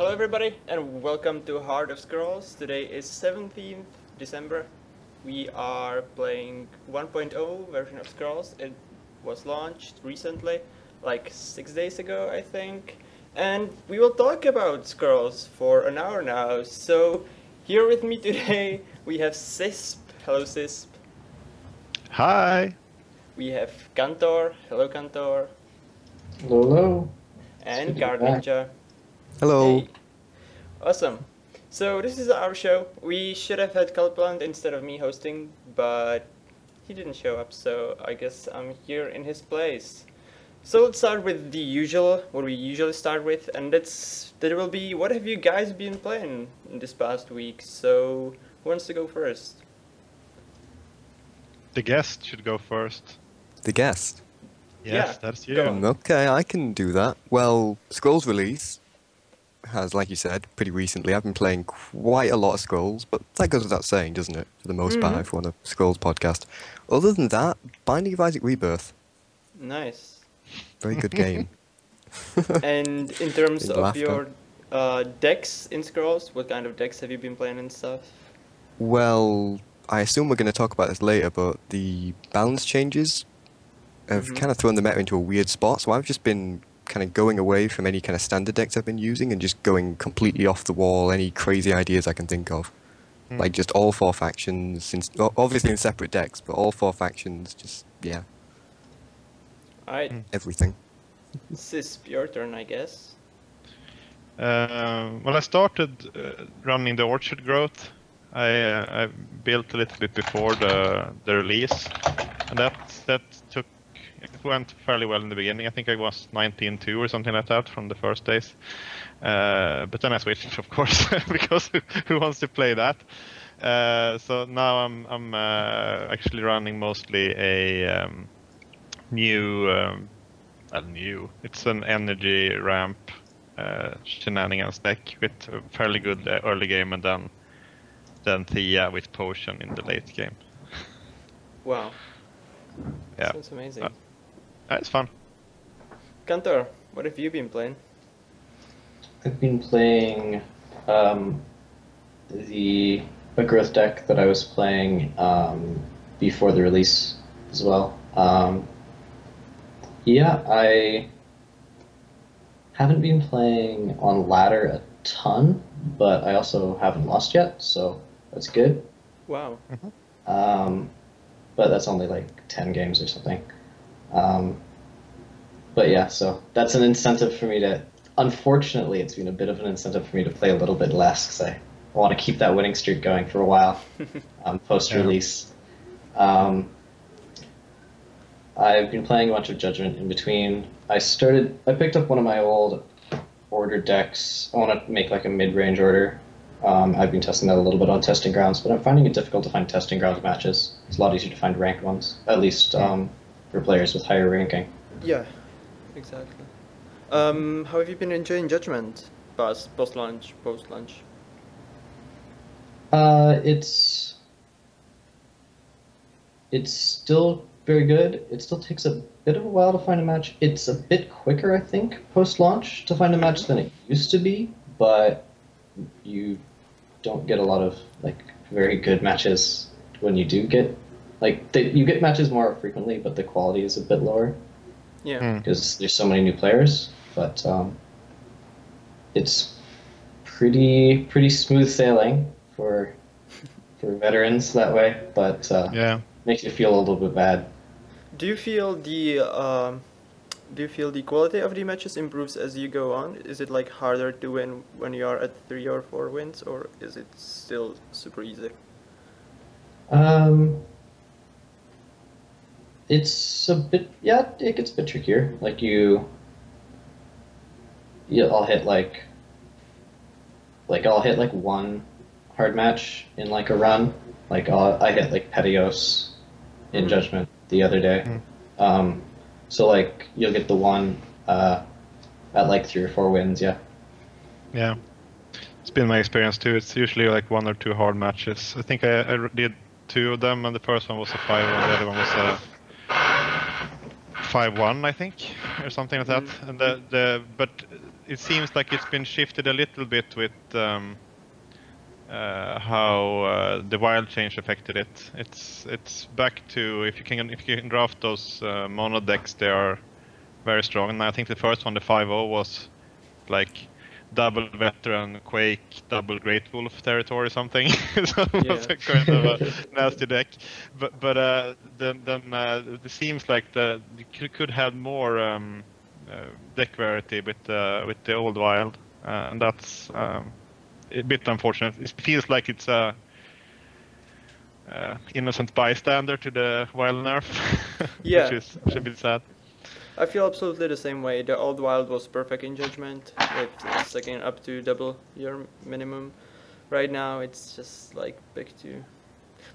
Hello everybody and welcome to Heart of Scrolls. Today is 17th December. We are playing 1.0 version of Scrolls. It was launched recently, like six days ago I think. And we will talk about Scrolls for an hour now. So here with me today we have Sisp. Hello Sisp. Hi. We have Cantor. Hello Cantor. Hello, hello. And good to be back. Gardninja. Hello. Hey. Awesome. So this is our show. We should have had Calplant instead of me hosting, but he didn't show up, so I guess I'm here in his place. So let's start with the usual, what we usually start with, and that's that will be what have you guys been playing in this past week? So who wants to go first? The guest should go first. The guest. Yes, Yeah, that's you. go. Okay, I can do that. Well, Scrolls release has, like you said, pretty recently. I've been playing quite a lot of Scrolls, but that goes without saying, doesn't it? For the most part, Mhm. if we're on a Scrolls podcast. Other than that, Binding of Isaac Rebirth. Nice. Very good game. And in terms In of laughter. your uh, decks in Scrolls, what kind of decks have you been playing and stuff? well, I assume we're going to talk about this later, but the balance changes have Mhm. kind of thrown the meta into a weird spot. So I've just been kind of going away from any kind of standard decks I've been using and just going completely off the wall, any crazy ideas I can think of. Hmm. Like just all four factions, since o- obviously in separate decks, but all four factions, just yeah, Alright, Hmm. everything. Sisp, your turn, I guess. Uh, well, I started uh, running the orchard growth. I uh, I built a little bit before the the release, and that that took it went fairly well in the beginning. I think I was 19-2 or something like that from the first days. Uh, but then I switched, of course, because who, wants to play that? Uh, so now I'm I'm uh, actually running mostly a um, new, um, well, new. It's an energy ramp uh, shenanigans deck with a fairly good uh, early game, and then then Thea with potion in the late game. Wow. Yeah. Sounds amazing. Uh, Uh, it's fun. Cantor, what have you been playing? I've been playing um, the a growth deck that I was playing um, before the release as well. Um, yeah, I haven't been playing on ladder a ton, but I also haven't lost yet, so that's good. Wow. Um, but that's only like 10 games or something. Um, but yeah, so that's an incentive for me to. Unfortunately, it's been a bit of an incentive for me to play a little bit less because I want to keep that winning streak going for a while um, post release. Um, I've been playing a bunch of Judgment in between. I started. I picked up one of my old order decks. I want to make like a mid range order. Um, I've been testing that a little bit on testing grounds, but I'm finding it difficult to find testing grounds matches. It's a lot easier to find ranked ones, at least um, for players with higher ranking. Yeah, exactly. Um, how have you been enjoying Judgment? Post post launch, post launch. Uh, it's it's still very good. It still takes a bit of a while to find a match. It's a bit quicker, I think, post launch to find a match than it used to be, but you don't get a lot of like very good matches when you do get like they, you get matches more frequently, but the quality is a bit lower Yeah. Hmm. because there's so many new players. But um, it's pretty pretty smooth sailing for for veterans that way. But uh, Yeah. makes you feel a little bit bad. Do you feel the um, do you feel the quality of the matches improves as you go on? Is it like harder to win when you are at three or four wins, or is it still super easy? Um, it's a bit yeah, it gets a bit trickier. Like you, yeah, I'll hit like like I'll hit like one hard match in like a run. Like I'll, I hit like Petios in Mhm. Judgment the other day. Mm. Um, so like you'll get the one uh, at like three or four wins. Yeah. Yeah. It's been my experience too. It's usually like one or two hard matches. I think I, I did two of them, and the first one was a 5 and the other one was a 5 1, I think, or something like that. And the, the But it seems like it's been shifted a little bit with um, uh, how uh, the wild change affected it. It's it's back to if you can if you can draft those uh, mono decks, they are very strong. And I think the first one, the 5-0, was like double veteran quake, double great wolf territory or something. so it was a kind of a nasty deck. But but uh, then then uh, it seems like the you could, could have more um, uh, deck variety with uh, with the old wild, uh, and that's um, a bit unfortunate. It feels like it's a uh, innocent bystander to the wild nerf, Yeah. which is which is a bit sad. I feel absolutely the same way. The old wild was perfect in judgment, with stacking up to double your minimum. Right now, it's just like big two,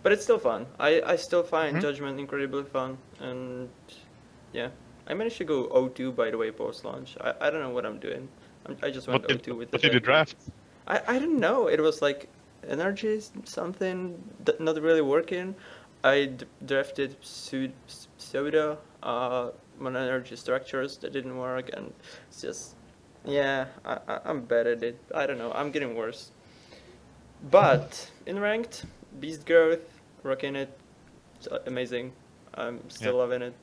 but it's still fun. I I still find Mhm. judgment incredibly fun, and yeah, I managed to go 0-2 by the way post launch. I, I don't know what I'm doing. I'm, I just went What did, 0-2 with what did you draft? I, I don't know. It was like energy something th- not really working. I d- drafted Su- soda, uh, energy structures that didn't work, and it's just yeah, I, I I'm bad at it. I don't know. I'm getting worse. But in ranked, beast growth, rocking it, it's amazing. I'm still Yeah. loving it.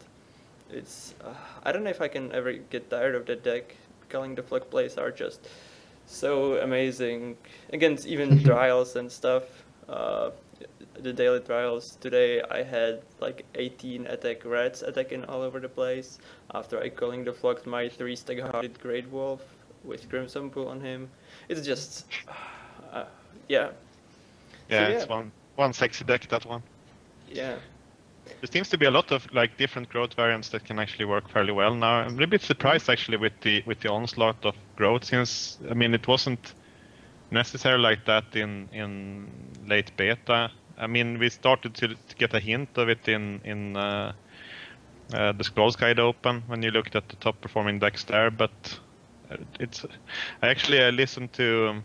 It's uh, I don't know if I can ever get tired of that deck. Calling the flock plays are just so amazing against even trials and stuff. Uh, the daily trials today, I had like 18 attack rats attacking all over the place. After I calling the flock my three stag hearted great wolf with crimson pool on him, it's just uh, yeah, Yeah, yeah. it's one one sexy deck that one. yeah. There seems to be a lot of like different growth variants that can actually work fairly well now. I'm a little bit surprised actually with the with the onslaught of growth since I mean it wasn't necessary like that in in late beta. I mean we started to, to get a hint of it in in uh, uh, the Scrolls Guide Open when you looked at the top performing decks there, but it's I actually I listened to um,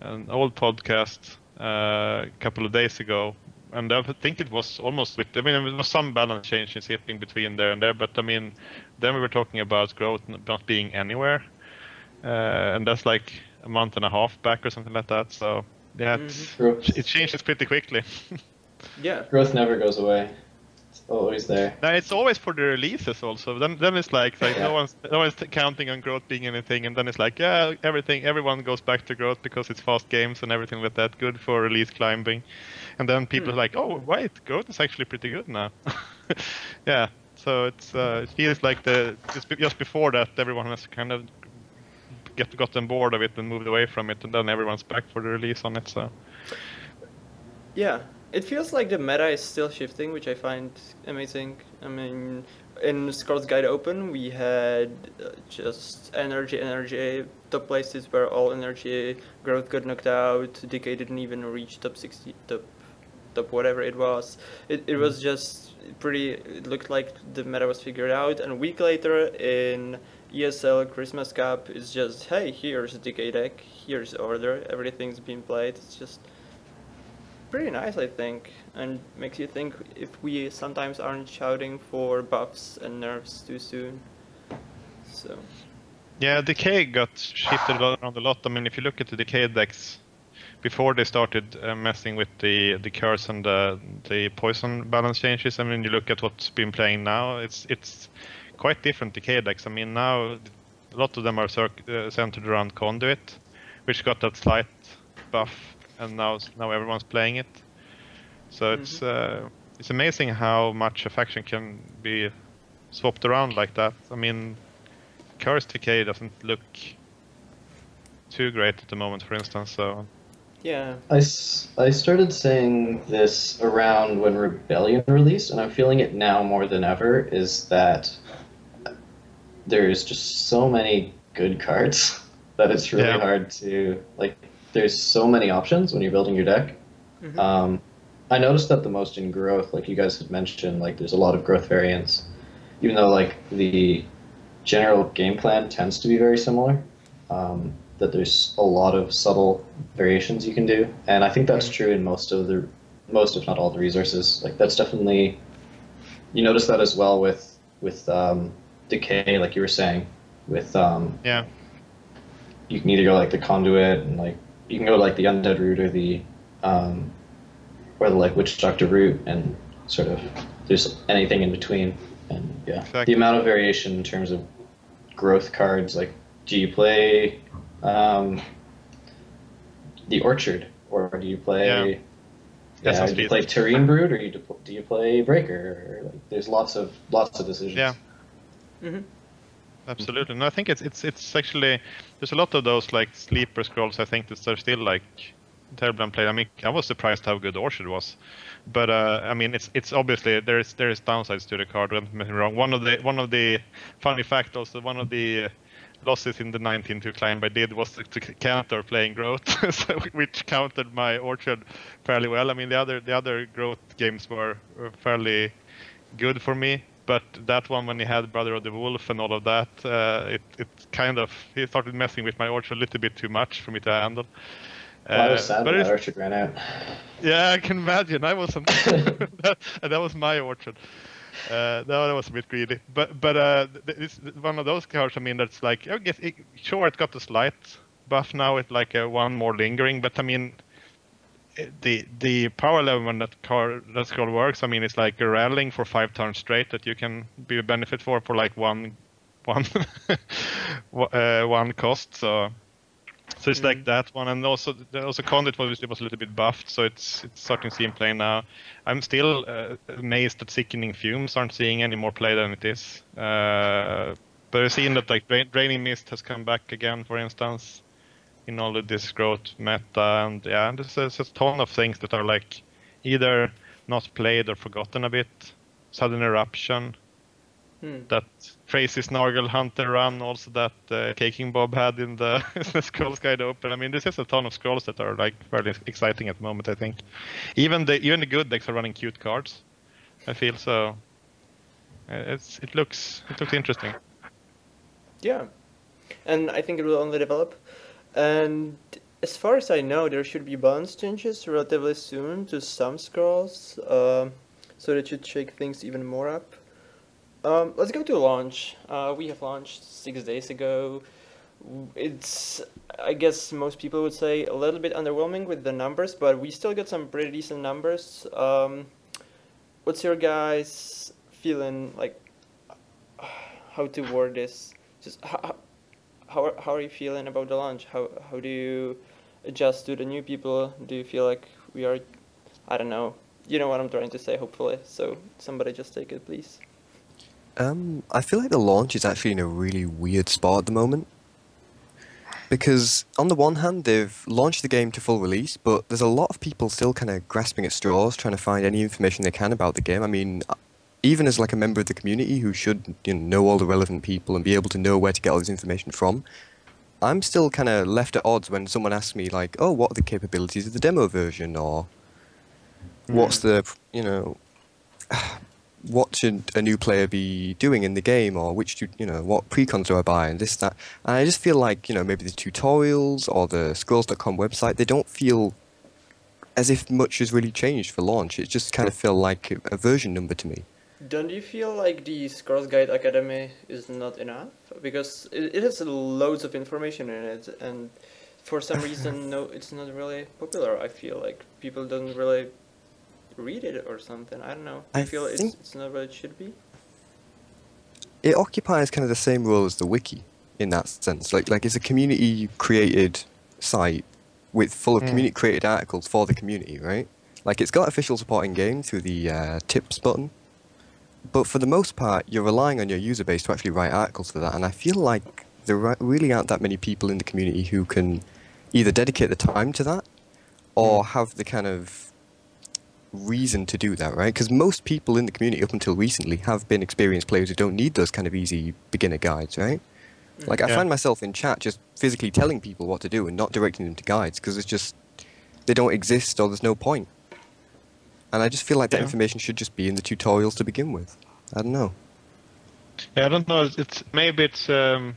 an old podcast uh, a couple of days ago and I think it was almost. I mean, there was some balance changes happening between there and there, but I mean, then we were talking about growth not being anywhere, uh, and that's like a month and a half back or something like that. So yeah, it's, Growth, it changes pretty quickly. Yeah, growth never goes away. It's always there. now it's always for the releases also. Then then it's like like Yeah. no one's no one's counting on growth being anything, and then it's like yeah, everything everyone goes back to growth because it's fast games and everything like that, good for release climbing, and then people Hmm. are like, oh wait, growth is actually pretty good now. yeah, so it's uh, it feels like the just, be- just before that everyone has kind of get gotten bored of it and moved away from it, and then everyone's back for the release on it. So yeah. It feels like the meta is still shifting, which I find amazing. I mean, in Scrolls Guide Open, we had uh, just energy, energy, top places where all energy growth got knocked out. Decay didn't even reach top 60, top, top whatever it was. It, it was just pretty, it looked like the meta was figured out. And a week later in ESL Christmas Cup, is just, hey, here's Decay deck, here's Order, everything's been played. It's just pretty nice, I think, and makes you think if we sometimes aren't shouting for buffs and nerfs too soon. So, Yeah, Decay got shifted around a lot. I mean, if you look at the Decay decks before they started uh, messing with the the curse and the the poison balance changes, I mean, you look at what's been playing now. It's it's quite different Decay decks. I mean, now a lot of them are circ- uh, centered around Conduit, which got that slight buff, and now now everyone's playing it. So it's uh, it's amazing how much a faction can be swapped around like that. I mean, Curse Decay doesn't look too great at the moment, for instance. So yeah, I, s- I started saying this around when Rebellion released, and I'm feeling it now more than ever, is that there's just so many good cards that it's really Yeah. hard to, like, there's so many options when you're building your deck. Mhm. Um, I noticed that the most in growth, like you guys had mentioned, like there's a lot of growth variants, even though like the general game plan tends to be very similar. Um, that there's a lot of subtle variations you can do, and I think that's true in most of the, most if not all the resources. Like that's definitely, you notice that as well with with um, decay, like you were saying, with um, yeah, you can either go like the conduit and like you can go like the undead route or the um, or the like witch doctor route and sort of there's anything in between and yeah Exactly. the amount of variation in terms of growth cards like do you play um, the orchard or do you play Yeah. yeah, do you play. Terrain Brood or you do, do you play Breaker? Like, there's lots of lots of decisions. Yeah. Hmm Absolutely. No, I think it's it's it's actually there's a lot of those like sleeper scrolls. I think that are still like terribly unplayed. I mean, I was surprised how good Orchard was, but uh, I mean, it's it's obviously there is there is downsides to the card. Don't get me wrong. One of the one of the funny fact also one of the losses in the 19 to climb I did was to, to counter playing growth, so, which countered my Orchard fairly well. I mean, the other the other growth games were, were fairly good for me. But that one, when he had Brother of the Wolf and all of that, uh, it it kind of he started messing with my orchard a little bit too much for me to handle. Well, I was sad that Orchard ran out. yeah, I can imagine. I wasn't, that, that was my orchard. Uh, no, that was a bit greedy. But but uh, it's one of those cards. I mean, that's like I guess it, sure it got a slight buff now. It's like a one more lingering. But I mean, the the power level when that card that scroll works. I mean, it's like a rallying for five turns straight that you can be a benefit for for like one one uh, one cost. So. So it's like that one, and also there also Conduit was was a little bit buffed, so it's it's starting to see him play now. I'm still uh, amazed that Sickening Fumes aren't seeing any more play than it is. Uh, but I've seen that like Dra- Draining Mist has come back again, for instance, in all of this growth meta, and yeah, and there's, there's a ton of things that are like either not played or forgotten a bit. Sudden Eruption, Hmm. that crazy Snargle Hunter run, also that uh, Caking Bob had in the Scrolls Guide Open. I mean, there's just a ton of scrolls that are like fairly exciting at the moment. I think even the even the good decks are running cute cards. I feel so. uh, It's it looks it looks interesting. Yeah, and I think it will only develop. And as far as I know, there should be balance changes relatively soon to some scrolls, um, so that should shake things even more up. Um, let's go to launch. Uh, we have launched six days ago. It's, I guess most people would say, a little bit underwhelming with the numbers, but we still got some pretty decent numbers. Um, what's your guys' feeling like? How to word this? Just how, how are, how are you feeling about the launch? How how do you adjust to the new people? Do you feel like we are, I don't know. You know what I'm trying to say, hopefully. So somebody just take it, please. Um, I feel like the launch is actually in a really weird spot at the moment. Because on the one hand, they've launched the game to full release, but there's a lot of people still kind of grasping at straws, trying to find any information they can about the game. I mean, even as like a member of the community who should you know, know all the relevant people and be able to know where to get all this information from, I'm still kind of left at odds when someone asks me like, "Oh, what are the capabilities of the demo version?" or "What's the you know." what should a new player be doing in the game, or which do, you know what precons do I buy, and this that. And I just feel like you know maybe the tutorials or the Scrolls.com website they don't feel as if much has really changed for launch. It just kind of feel like a, a version number to me. Don't you feel like the Scrolls Guide Academy is not enough? Because it, it has loads of information in it, and for some reason, no, it's not really popular. I feel like people don't really read it or something. I don't know. I, I feel it's, it's not what it should be. It occupies kind of the same role as the wiki in that sense. Like like it's a community created site with full of Mm. community created articles for the community, right? Like it's got official support in game through the uh, tips button, but for the most part, you're relying on your user base to actually write articles for that. And I feel like there really aren't that many people in the community who can either dedicate the time to that or hmm. have the kind of reason to do that, right? Because most people in the community up until recently have been experienced players who don't need those kind of easy beginner guides, right? Hmm. Like I Yeah. find myself in chat just physically telling people what to do and not directing them to guides because it's just they don't exist or there's no point. And I just feel like that Yeah. information should just be in the tutorials to begin with. I don't know. Yeah, I don't know. It's, maybe it's um,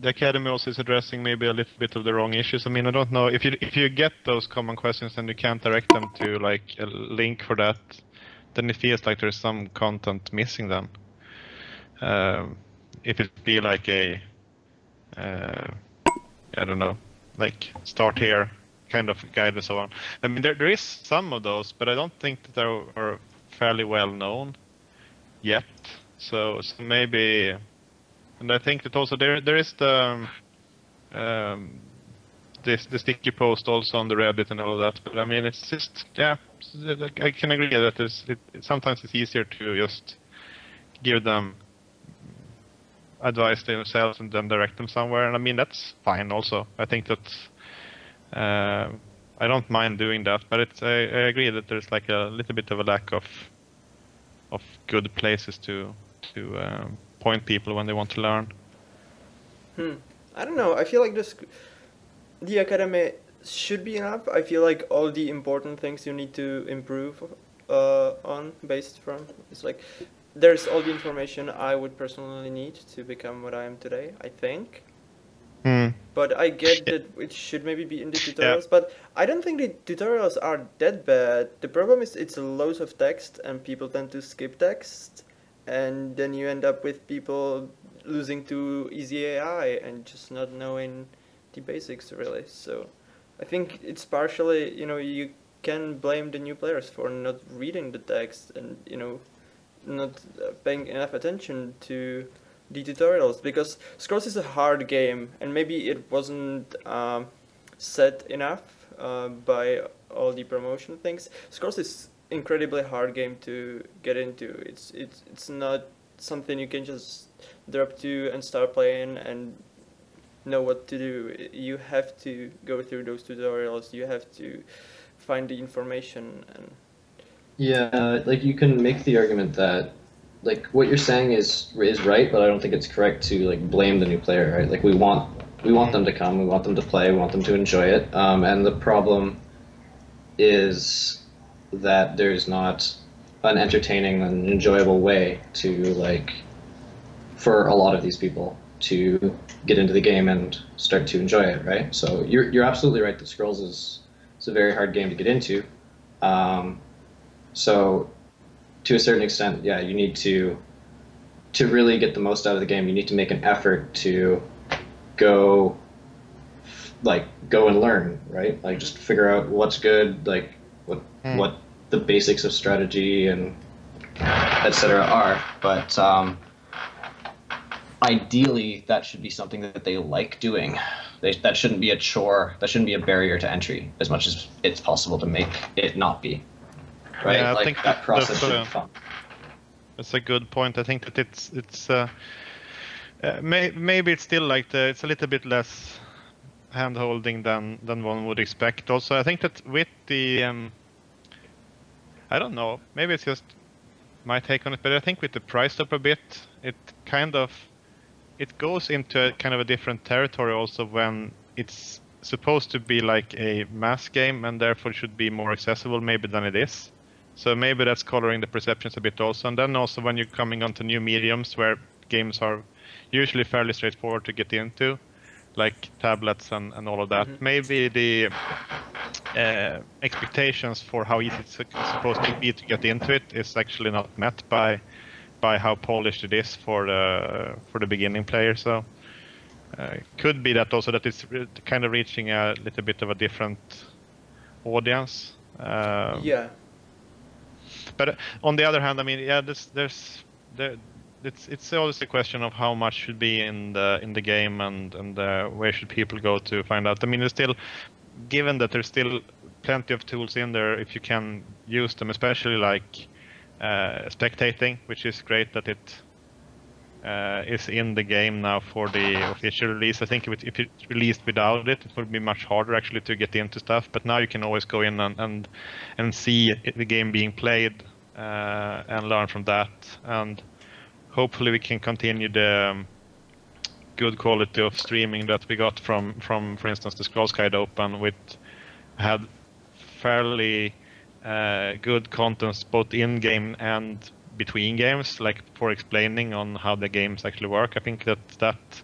the academy also is addressing maybe a little bit of the wrong issues. I mean, I don't know if you if you get those common questions and you can't direct them to like a link for that, then it feels like there's some content missing. Then, um, if it be like a uh, I don't know, like start here kind of guide and so on. I mean, there, there is some of those, but I don't think that they are fairly well known yet. So, so maybe, and I think that also there there is the um, this the sticky post also on the Reddit and all of that. But I mean, it's just yeah, I can agree that it's, it, sometimes it's easier to just give them advice themselves and then direct them somewhere. And I mean, that's fine also. I think that uh, I don't mind doing that, but it's, I, I, agree that there's like a little bit of a lack of of good places to to um, point people when they want to learn. Hmm. I don't know. I feel like this the academy should be enough. I feel like all the important things you need to improve uh, on based from it's like there's all the information I would personally need to become what I am today. I think. Mm. But I get that it should maybe be in the tutorials, yeah. but I don't think the tutorials are that bad. The problem is it's loads of text and people tend to skip text and then you end up with people losing to easy AI and just not knowing the basics really. So I think it's partially, you know, you can blame the new players for not reading the text and, you know, not paying enough attention to the tutorials because Scrolls is a hard game and maybe it wasn't um, set enough uh, by all the promotion things. Scrolls is incredibly hard game to get into. It's it's it's not something you can just drop to and start playing and know what to do. You have to go through those tutorials. You have to find the information and. Yeah, like you can make the argument that like what you're saying is is right, but I don't think it's correct to like blame the new player, right? Like we want we want them to come, we want them to play, we want them to enjoy it. Um, and the problem is that there's not an entertaining and enjoyable way to like for a lot of these people to get into the game and start to enjoy it, right? So you're you're absolutely right that Scrolls is is a very hard game to get into. Um, so to a certain extent, yeah, you need to to really get the most out of the game. You need to make an effort to go like go and learn, right? Like just figure out what's good, like what mm. what the basics of strategy and etc. are. But um, ideally, that should be something that they like doing. They, that shouldn't be a chore. That shouldn't be a barrier to entry, as much as it's possible to make it not be right? Yeah, I like think that, process that's, uh, that's a good point. I think that it's it's uh, uh, may, maybe it's still like the it's a little bit less hand holding than than one would expect. Also, I think that with the um, I don't know, maybe it's just my take on it, but I think with the price up a bit, it kind of it goes into a kind of a different territory also when it's supposed to be like a mass game and therefore should be more accessible maybe than it is. So maybe that's coloring the perceptions a bit also. And then also when you're coming onto new mediums where games are usually fairly straightforward to get into, like tablets and, and all of that, mm-hmm. maybe the uh, expectations for how easy it's supposed to be to get into it is actually not met by by how polished it is for the for the beginning player. So uh, could be that also that it's kind of reaching a little bit of a different audience. Um, yeah, but on the other hand, I mean, yeah, there's there's there, it's it's always a question of how much should be in the in the game and and uh, where should people go to find out. I mean, there's still given that there's still plenty of tools in there if you can use them, especially like uh, spectating, which is great that it uh, is in the game now for the official release. I think if it, if it released without it, it would be much harder actually to get into stuff. But now you can always go in and and, and see the game being played uh, and learn from that. And hopefully we can continue the um, good quality of streaming that we got from from for instance the Scrolls Guide Open, which had fairly uh, good contents both in game and between games, like for explaining on how the games actually work. I think that that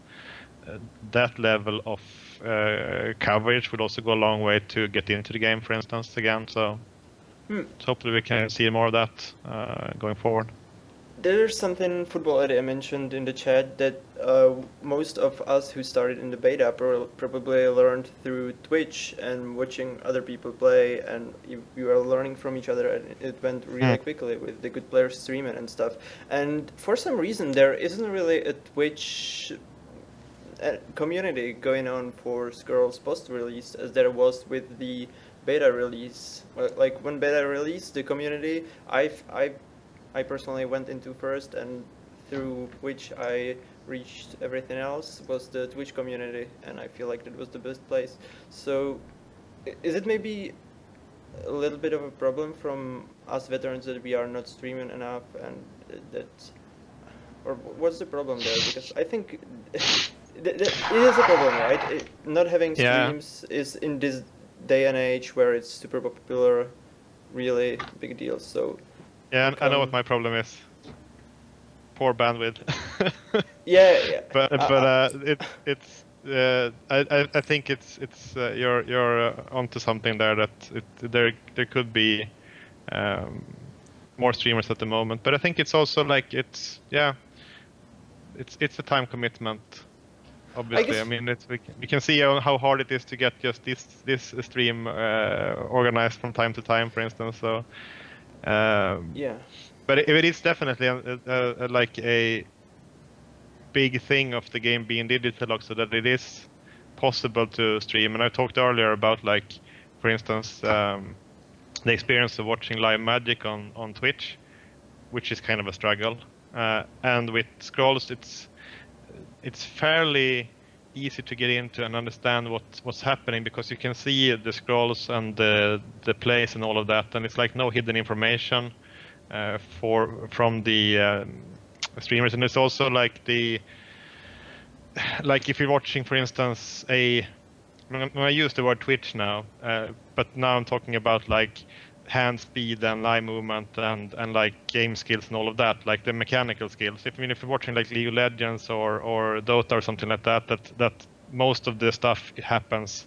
uh, that level of uh, coverage would also go a long way to get into the game, for instance, again. So, hmm. so hopefully we can see more of that uh, going forward. There's something football Eddie mentioned in the chat that uh, most of us who started in the beta pro- probably learned through Twitch and watching other people play, and you, you are learning from each other, and it went really Hmm. quickly with the good players streaming and stuff. And for some reason, there isn't really a Twitch uh, community going on for Scrolls post-release as there was with the beta release. Like when beta released, the community I I I personally went into first, and through which I reached everything else was the Twitch community, and I feel like that was the best place. So, is it maybe a little bit of a problem from us veterans that we are not streaming enough, and uh, that, or what's the problem there? Because I think th- th- it is a problem, right? It, not having Yeah. streams is in this day and age where it's super popular, really big deal. So. Yeah, I know what my problem is. Poor bandwidth. Yeah, yeah. but Uh, but uh, it it's uh, I, I I think it's it's uh, you're you're uh, onto something there that it, there there could be um, more streamers at the moment. But I think it's also like it's yeah, it's it's a time commitment. Obviously, I, guess- mean it's we can, we can see how how hard it is to get just this this stream uh, organized from time to time, for instance. So. Um, yeah. but it, it is definitely a, a, a, like a big thing of the game being digital, so that it is possible to stream. And I talked earlier about like, for instance, um, the experience of watching live Magic on on Twitch, which is kind of a struggle. Uh, and with Scrolls, it's it's fairly easy to get into and understand what what's happening because you can see the scrolls and the the plays and all of that, and it's like no hidden information uh, for from the um, streamers, and it's also like the like if you're watching, for instance, a when I use the word Twitch now, uh, but now I'm talking about like hand speed and eye movement and and like game skills and all of that, like the mechanical skills. If I mean if you're watching like League of Legends or or Dota or something like that, that that most of the stuff happens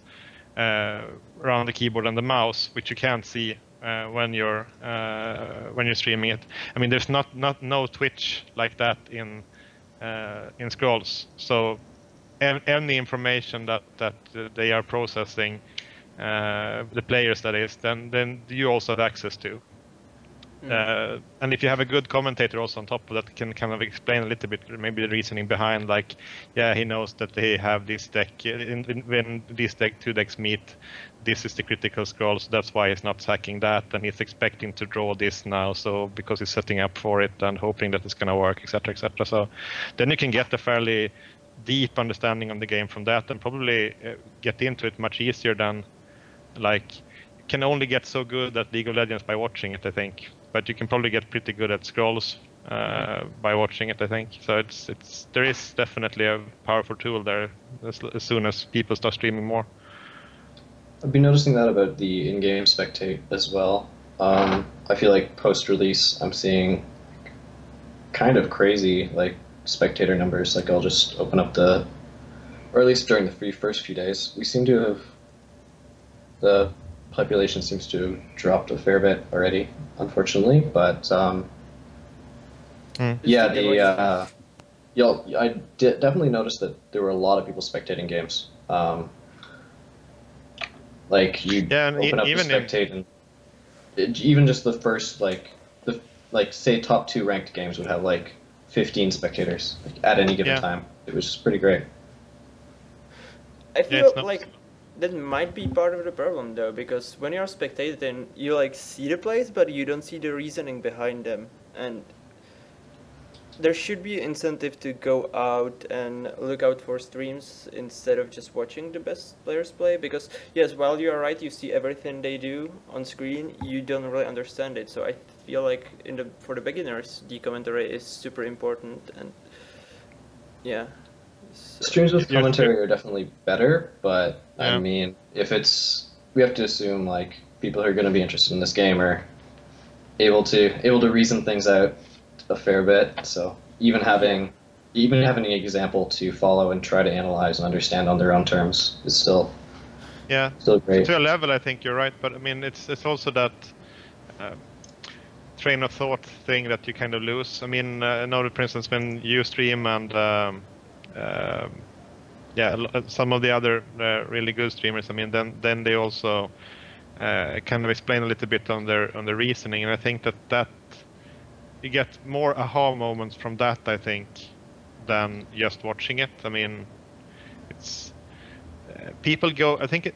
uh, around the keyboard and the mouse, which you can't see uh, when you're uh, when you're streaming it. I mean, there's not not no Twitch like that in uh, in Scrolls. So an- any information that that uh, they are processing, uh, the players that is, then then you also have access to. Mm. Uh, and if you have a good commentator also on top of that, can kind of explain a little bit maybe the reasoning behind, like, yeah, he knows that they have this deck in, in, when these deck two decks meet. This is the critical scroll, so that's why he's not sacking that, and he's expecting to draw this now, so because he's setting up for it and hoping that it's gonna work, etc., etc. So then you can get a fairly deep understanding of the game from that, and probably uh, get into it much easier than like you can only get so good at League of Legends by watching it, I think. But you can probably get pretty good at scrolls uh, by watching it, I think. So it's it's there is definitely a powerful tool there as, as soon as people start streaming more. I've been noticing that about the in-game spectate as well. Um, I feel like post-release, I'm seeing kind of crazy like spectator numbers. Like I'll just open up the, or at least during the free first few days, we seem to have the population seems to have dropped a fair bit already, unfortunately. But um, Mm. yeah, the uh, y'all, I definitely noticed that there were a lot of people spectating games. Um, like you Yeah, and e- up even the in- spectate and it, even just the first like the like say top two ranked games would have like 15 spectators like, at any given Yeah. time. It was pretty great. I feel it's not- like that might be part of the problem though, because when you're spectating, you like see the plays, but you don't see the reasoning behind them, and there should be incentive to go out and look out for streams instead of just watching the best players play. Because yes, while you are right, you see everything they do on screen, you don't really understand it. So I feel like in the for the beginners, the commentary is super important, and yeah. Streams with commentary are definitely better, but Yeah. I mean, if it's we have to assume like people who are going to be interested in this game are able to able to reason things out a fair bit. So even having even having an example to follow and try to analyze and understand on their own terms is still Yeah, still great. to a level, I think you're right. But I mean, it's it's also that um, train of thought thing that you kind of lose. I mean, uh, I know that, for instance, when you stream and um, uh, yeah, uh, some of the other uh, really good streamers. I mean, then then they also uh, kind of explain a little bit on their on the reasoning, and I think that that you get more aha moments from that. I think than just watching it. I mean, it's uh, people go. I think it,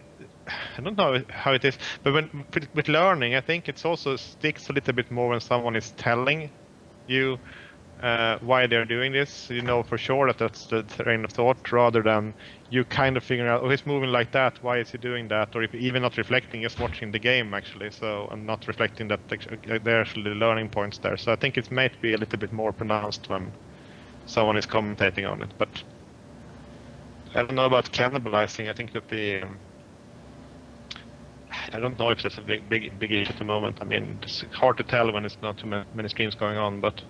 I don't know how it is, but when with, with learning, I think it's also sticks a little bit more when someone is telling you uh, why they're doing this. You know for sure that that's the train of thought, rather than you kind of figuring out, oh, he's moving like that. Why is he doing that? Or if even not reflecting, just watching the game actually. So and not reflecting that uh, there are actually learning points there. So I think it might be a little bit more pronounced when someone is commentating on it, but. I don't know about cannibalizing. I think that the um, I don't know if that's a big, big, big issue at the moment. I mean, it's hard to tell when it's not too many streams going on, but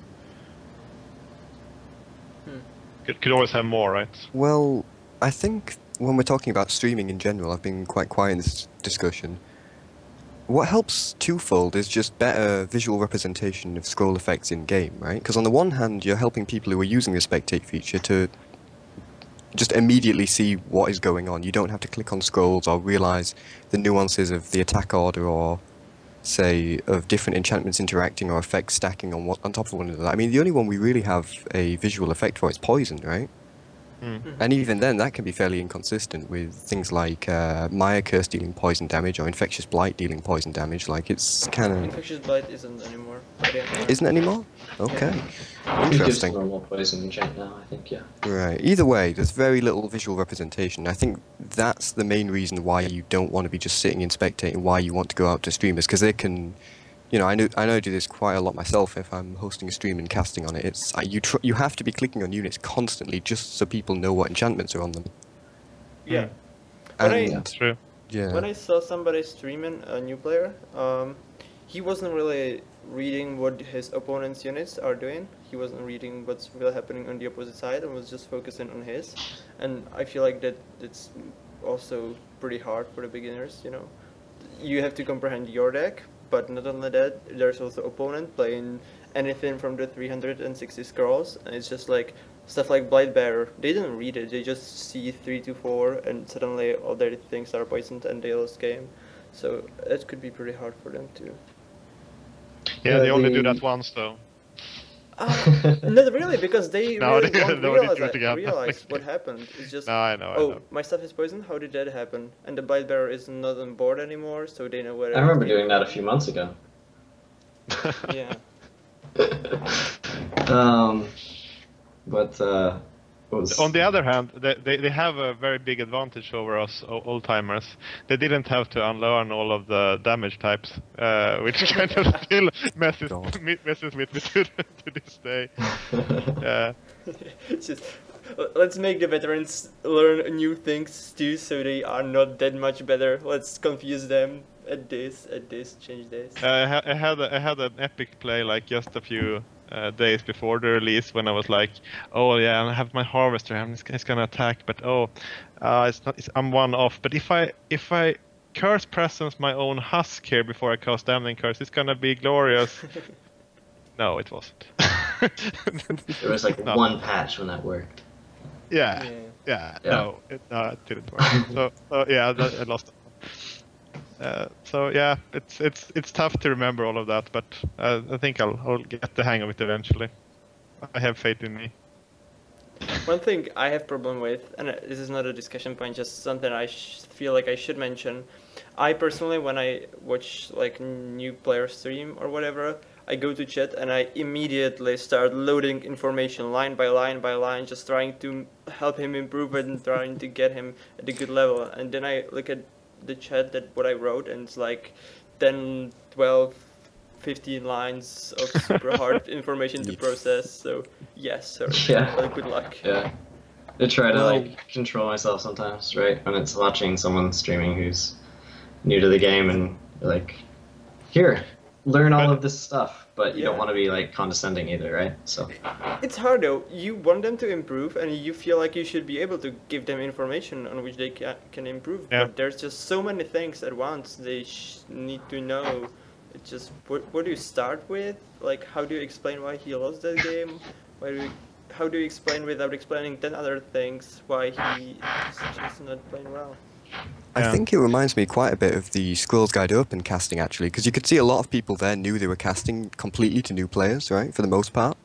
Hmm. Could, could always have more, right? Well, I think when we're talking about streaming in general, I've been quite quiet in this discussion. What helps twofold is just better visual representation of scroll effects in game, right? Because on the one hand, you're helping people who are using the spectate feature to just immediately see what is going on. You don't have to click on scrolls or realize the nuances of the attack order or say of different enchantments interacting or effects stacking on what, on top of one another. I mean, the only one we really have a visual effect for is poison, right? Hmm. And even then, that can be fairly inconsistent with things like uh, Maya Curse dealing poison damage or Infectious Blight dealing poison damage. Like, it's kind of. Infectious Blight isn't anymore. Yeah. Isn't anymore? Okay. It gives Interesting. normal poison enchant now, I think, yeah. Right. Either way, there's very little visual representation. I think that's the main reason why you don't want to be just sitting and spectating, why you want to go out to streamers, because they can. You know, I know I know I do this quite a lot myself. If I'm hosting a stream and casting on it, it's uh, you tr- you have to be clicking on units constantly just so people know what enchantments are on them. Yeah. And When I- That's true. yeah, When I saw somebody streaming a new player, um, he wasn't really reading what his opponent's units are doing. He wasn't reading what's really happening on the opposite side and was just focusing on his. And I feel like that it's also pretty hard for the beginners. You know, you have to comprehend your deck, but not only that, there's also opponent playing anything from the 360 scrolls, and it's just like stuff like Blightbearer. They didn't read it; they just see three to four, and suddenly all their things are poisoned and they lose game. So it could be pretty hard for them to. Yeah, Yeah, they only do that once though. Uh, not really, because they No, really they- won't no, realize, that- realize what happened. It's just, No, I know. I oh, know. my stuff is poisoned. How did that happen? And the Blightbearer is not on board anymore, so they know where. I remember doing that a few months ago. Yeah. um, but, uh, what. On the other hand, they, they, they have a very big advantage over us old timers. They didn't have to unlearn all of the damage types, uh, which kind of still messes messes with me to, to this day. Yeah. just let's make the veterans learn new things too, so they are not that much better. Let's confuse them at this, at this, change this. I, ha- I had a, I had an epic play like just a few uh, days before the release when I was like, oh yeah, I have my harvester and it's, it's gonna attack, but oh, uh, it's not. It's, I'm one off. But if I if I curse presence my own husk here before I cast damning curse, it's gonna be glorious. no, it wasn't. There was like No. one patch when that worked. Yeah, Yeah. yeah, Yeah. no, it, no, it didn't work. so, so yeah, that, I lost. Uh, so yeah, it's it's it's tough to remember all of that, but uh, I think I'll I'll get the hang of it eventually. I have faith in me. One thing I have problem with, and uh, this is not a discussion point, just something I feel like I should mention. I personally, when I watch like new player stream or whatever, I go to chat and I immediately start loading information line by line by line, just trying to help him improve and trying to get him at a good level. And then I look at the chat that what I wrote, and it's like 10, 12, 15 lines of super hard information to Yeah. process. So yes, sir. Yeah. Well, good luck. Yeah. I try to Well- like control myself sometimes, right? When it's watching someone streaming who's new to the game and like, here, learn all of this stuff, but you don't want to be like condescending either, right? So It's hard though. You want them to improve, and you feel like you should be able to give them information on which they ca- can improve. Yeah. But there's just so many things at once they sh- need to know It's just what, what do you start with? Like, how do you explain why he lost that game? Why do you, how do you explain without explaining ten other things why he is just not playing well? I think it reminds me quite a bit of the Scrolls Guide Open casting actually, because you could see a lot of people there knew they were casting completely to new players, right? For the most part.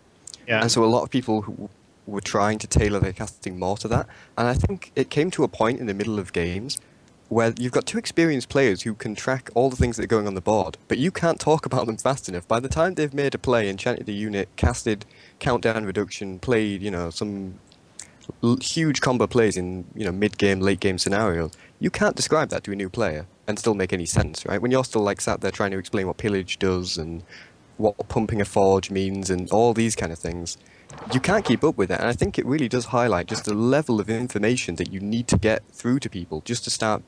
Yeah. And so a lot of people who were trying to tailor their casting more to that. And I think it came to a point in the middle of games where you've got two experienced players who can track all the things that are going on the board, but you can't talk about them fast enough. By the time they've made a play, enchanted a unit, casted countdown reduction, played, you know, some huge combo plays in, you know, mid-game, late-game scenarios, you can't describe that to a new player and still make any sense, right? When you're still like sat there trying to explain what pillage does and what pumping a forge means and all these kind of things, you can't keep up with it. And I think it really does highlight just the level of information that you need to get through to people just to start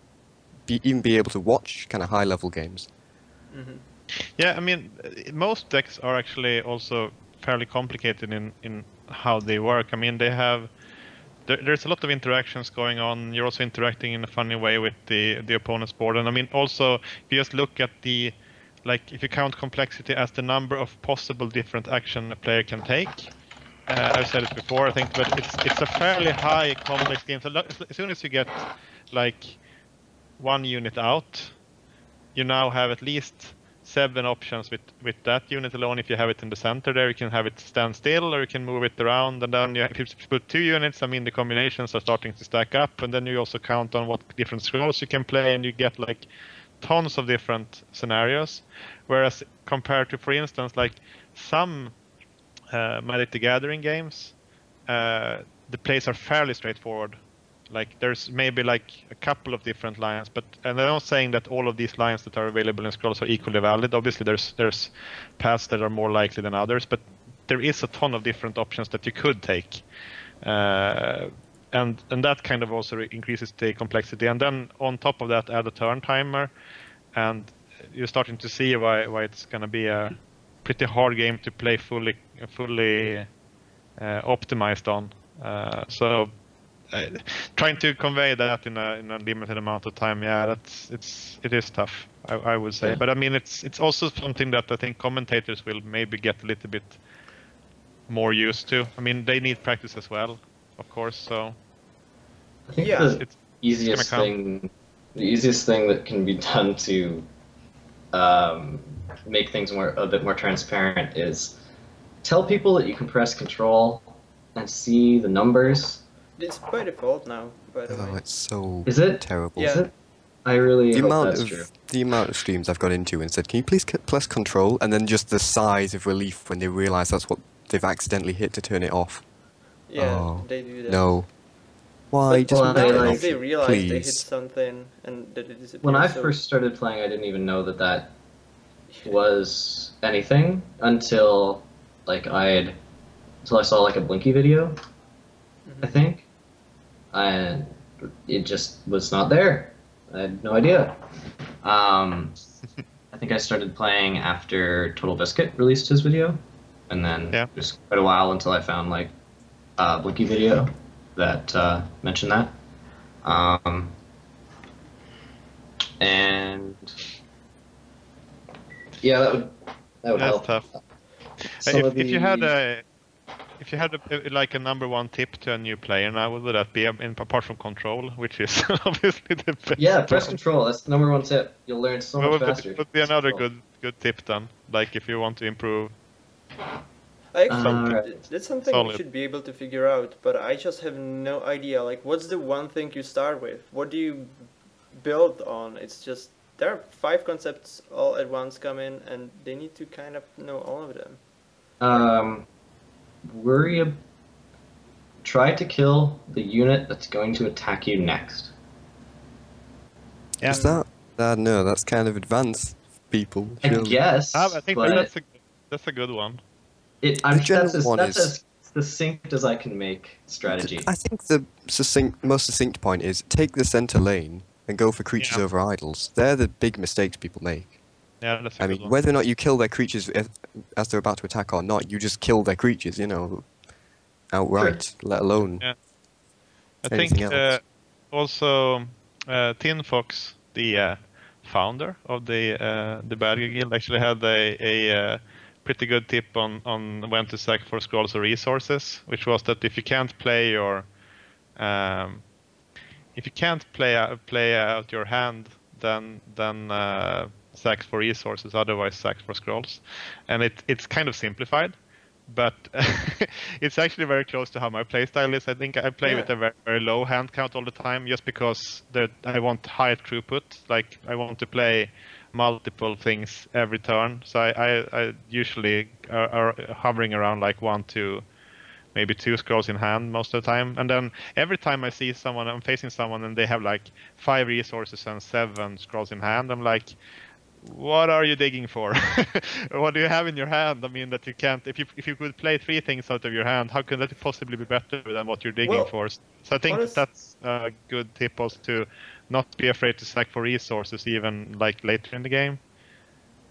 be, even be able to watch kind of high level games. hmm Yeah, I mean, most decks are actually also fairly complicated in, in how they work. I mean, they have there, there's a lot of interactions going on. You're also interacting in a funny way with the the opponent's board, and I mean, also if you just look at the like if you count complexity as the number of possible different action a player can take. Uh, I've said it before, I think, but it's it's a fairly high complex game. So as soon as you get like one unit out, you now have at least seven options with with that unit alone. If you have it in the center there, you can have it stand still, or you can move it around. And then you, if you put two units, I mean the combinations are starting to stack up. And then you also count on what different scrolls you can play, and you get like tons of different scenarios. Whereas compared to, for instance, like some uh, Magic the Gathering games, uh, the plays are fairly straightforward. Like there's maybe like a couple of different lines, but and I'm not saying that all of these lines that are available in scrolls are equally valid. Obviously, there's there's paths that are more likely than others, but there is a ton of different options that you could take, uh, and and that kind of also increases the complexity. And then on top of that, add a turn timer, and you're starting to see why why it's gonna be a pretty hard game to play fully fully uh, optimized on. Uh, so uh, trying to convey that in a in a limited amount of time, yeah, that's it's it is tough. I, I would say, Yeah. but I mean it's it's also something that I think commentators will maybe get a little bit more used to. I mean they need practice as well, of course. So I think Yeah. the it's easiest gonna thing, the easiest thing that can be done to um, make things more a bit more transparent is tell people that you can press control and see the numbers. It's by default now, by the Oh, way. it's so Is it? terrible. Yeah. Is it? I really The hope amount that's of true. the amount of streams I've got into and said, "Can you please press control?" and then just the size of relief when they realise that's what they've accidentally hit to turn it off. Yeah, Oh, they do that. No. Why? But- just well, make I like- they option, realize they hit something and that it disappears. When I so- first started playing, I didn't even know that that was anything until like I had until I saw like a Blinky video, I Mhm. think, and it just was not there. I had no idea. Um, I think I started playing after TotalBiscuit released his video, and then Yeah. it was quite a while until I found like a Blinky video that uh, mentioned that. Um, and yeah, that would that would That's help. tough. Some if, of if you had a if you had a, like a number one tip to a new player now, would that be? In, apart from control, which is obviously the best. yeah, press control. That's the number one tip. You'll learn so much would, faster. would be another Control. good good tip then? Like if you want to improve. I actually, Alright. th- that's something we Solid. should be able to figure out, but I just have no idea. Like, what's the one thing you start with? What do you build on? It's just there are five concepts all at once come in, and they need to kind of know all of them. Um, worry. Ab- try to kill the unit that's going to attack you next. Yeah. Is that? Uh, no, that's kind of advanced, people. I surely. guess, Ah, I think but that's a that's a good one. it, I'm, The general that's, as, one that's is- as succinct as I can make strategy. I think the succinct, most succinct point is take the center lane and go for creatures Yeah. over idols. They're the big mistakes people make. Yeah, that's a I mean, one. whether or not you kill their creatures as, as they're about to attack or not, you just kill their creatures, you know, outright, let alone. Yeah. I anything think else. uh, also uh, Tin Fox, the uh, founder of the uh, the Badger Guild, actually had a, a uh, pretty good tip on on when to sack for scrolls or resources, which was that if you can't play your um, if you can't play out, play out your hand, then then uh, sack for resources. Otherwise, sack for scrolls, and it it's kind of simplified, but it's actually very close to how my playstyle is. I think I play Yeah. with a very, very low hand count all the time, just because that I want high throughput. Like I want to play multiple things every turn. So I, I, I usually are, are hovering around like one to maybe two scrolls in hand most of the time. And then every time I see someone, I'm facing someone and they have like five resources and seven scrolls in hand, I'm like, what are you digging for? what do you have in your hand? I mean, that you can't. If you if you could play three things out of your hand, how can that possibly be better than what you're digging Well, for? So I think honest- that's a good tip also to not be afraid to stack for resources, even like later in the game.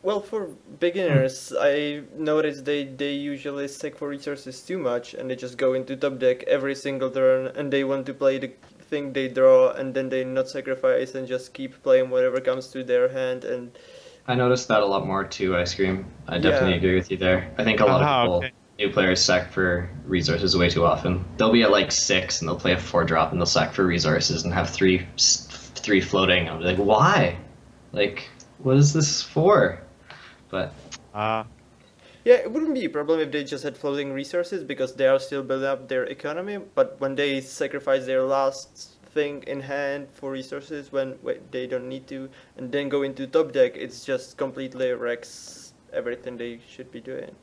Well, for beginners, hmm. I noticed they, they usually stack for resources too much and they just go into top deck every single turn and they want to play the thing they draw and then they not sacrifice and just keep playing whatever comes to their hand and I noticed that a lot more too, Ice Cream. I definitely Yeah. agree with you there. I think a lot Aha, of people, okay. new players, sack for resources way too often. They'll be at like six and they'll play a four drop and they'll sack for resources and have three three floating. I'm like, why? Like, what is this for? But Uh, Yeah, it wouldn't be a problem if they just had floating resources because they are still building up their economy. But when they sacrifice their last thing in hand for resources when they don't need to, and then go into top deck, it's just completely wrecks everything they should be doing.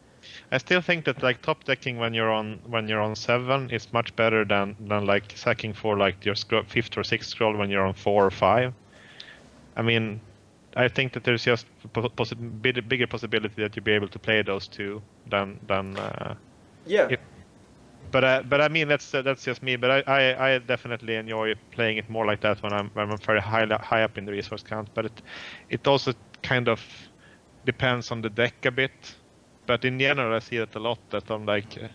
I still think that like top decking when you're on when you're on seven is much better than than like sacking for like your fifth or sixth scroll when you're on four or five. I mean, I think that there's just a possi- bigger possibility that you'll be able to play those two than than. Uh, Yeah, If- but uh, but I mean that's uh, that's just me. But I, I, I definitely enjoy playing it more like that when I'm when I'm very high high up in the resource count. But it it also kind of depends on the deck a bit. But in general, I see that a lot. That I'm like, uh,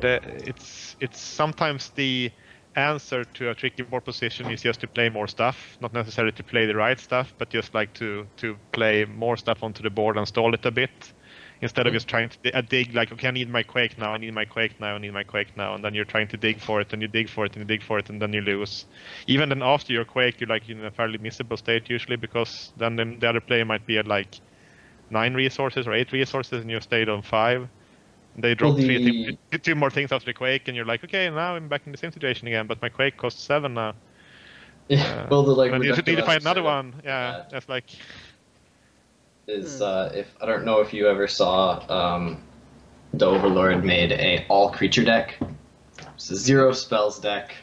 the it's it's sometimes the answer to a tricky board position is just to play more stuff, not necessarily to play the right stuff, but just like to to play more stuff onto the board and stall it a bit instead of just trying to uh, dig like okay i need my quake now i need my quake now i need my quake now and then you're trying to dig for it and you dig for it and you dig for it and then you lose. Even then after your quake you're like in a fairly miserable state usually because then the, the other player might be at like nine resources or eight resources and you stayed on five. They drop Well, three, the- two more things after the quake and you're like okay now i'm back in the same situation again but my quake costs seven now. Yeah, well, the like you need to find another one yeah that that's like Is Hmm. uh, if I don't know if you ever saw um, the Overlord made a all creature deck. It's a zero spells deck.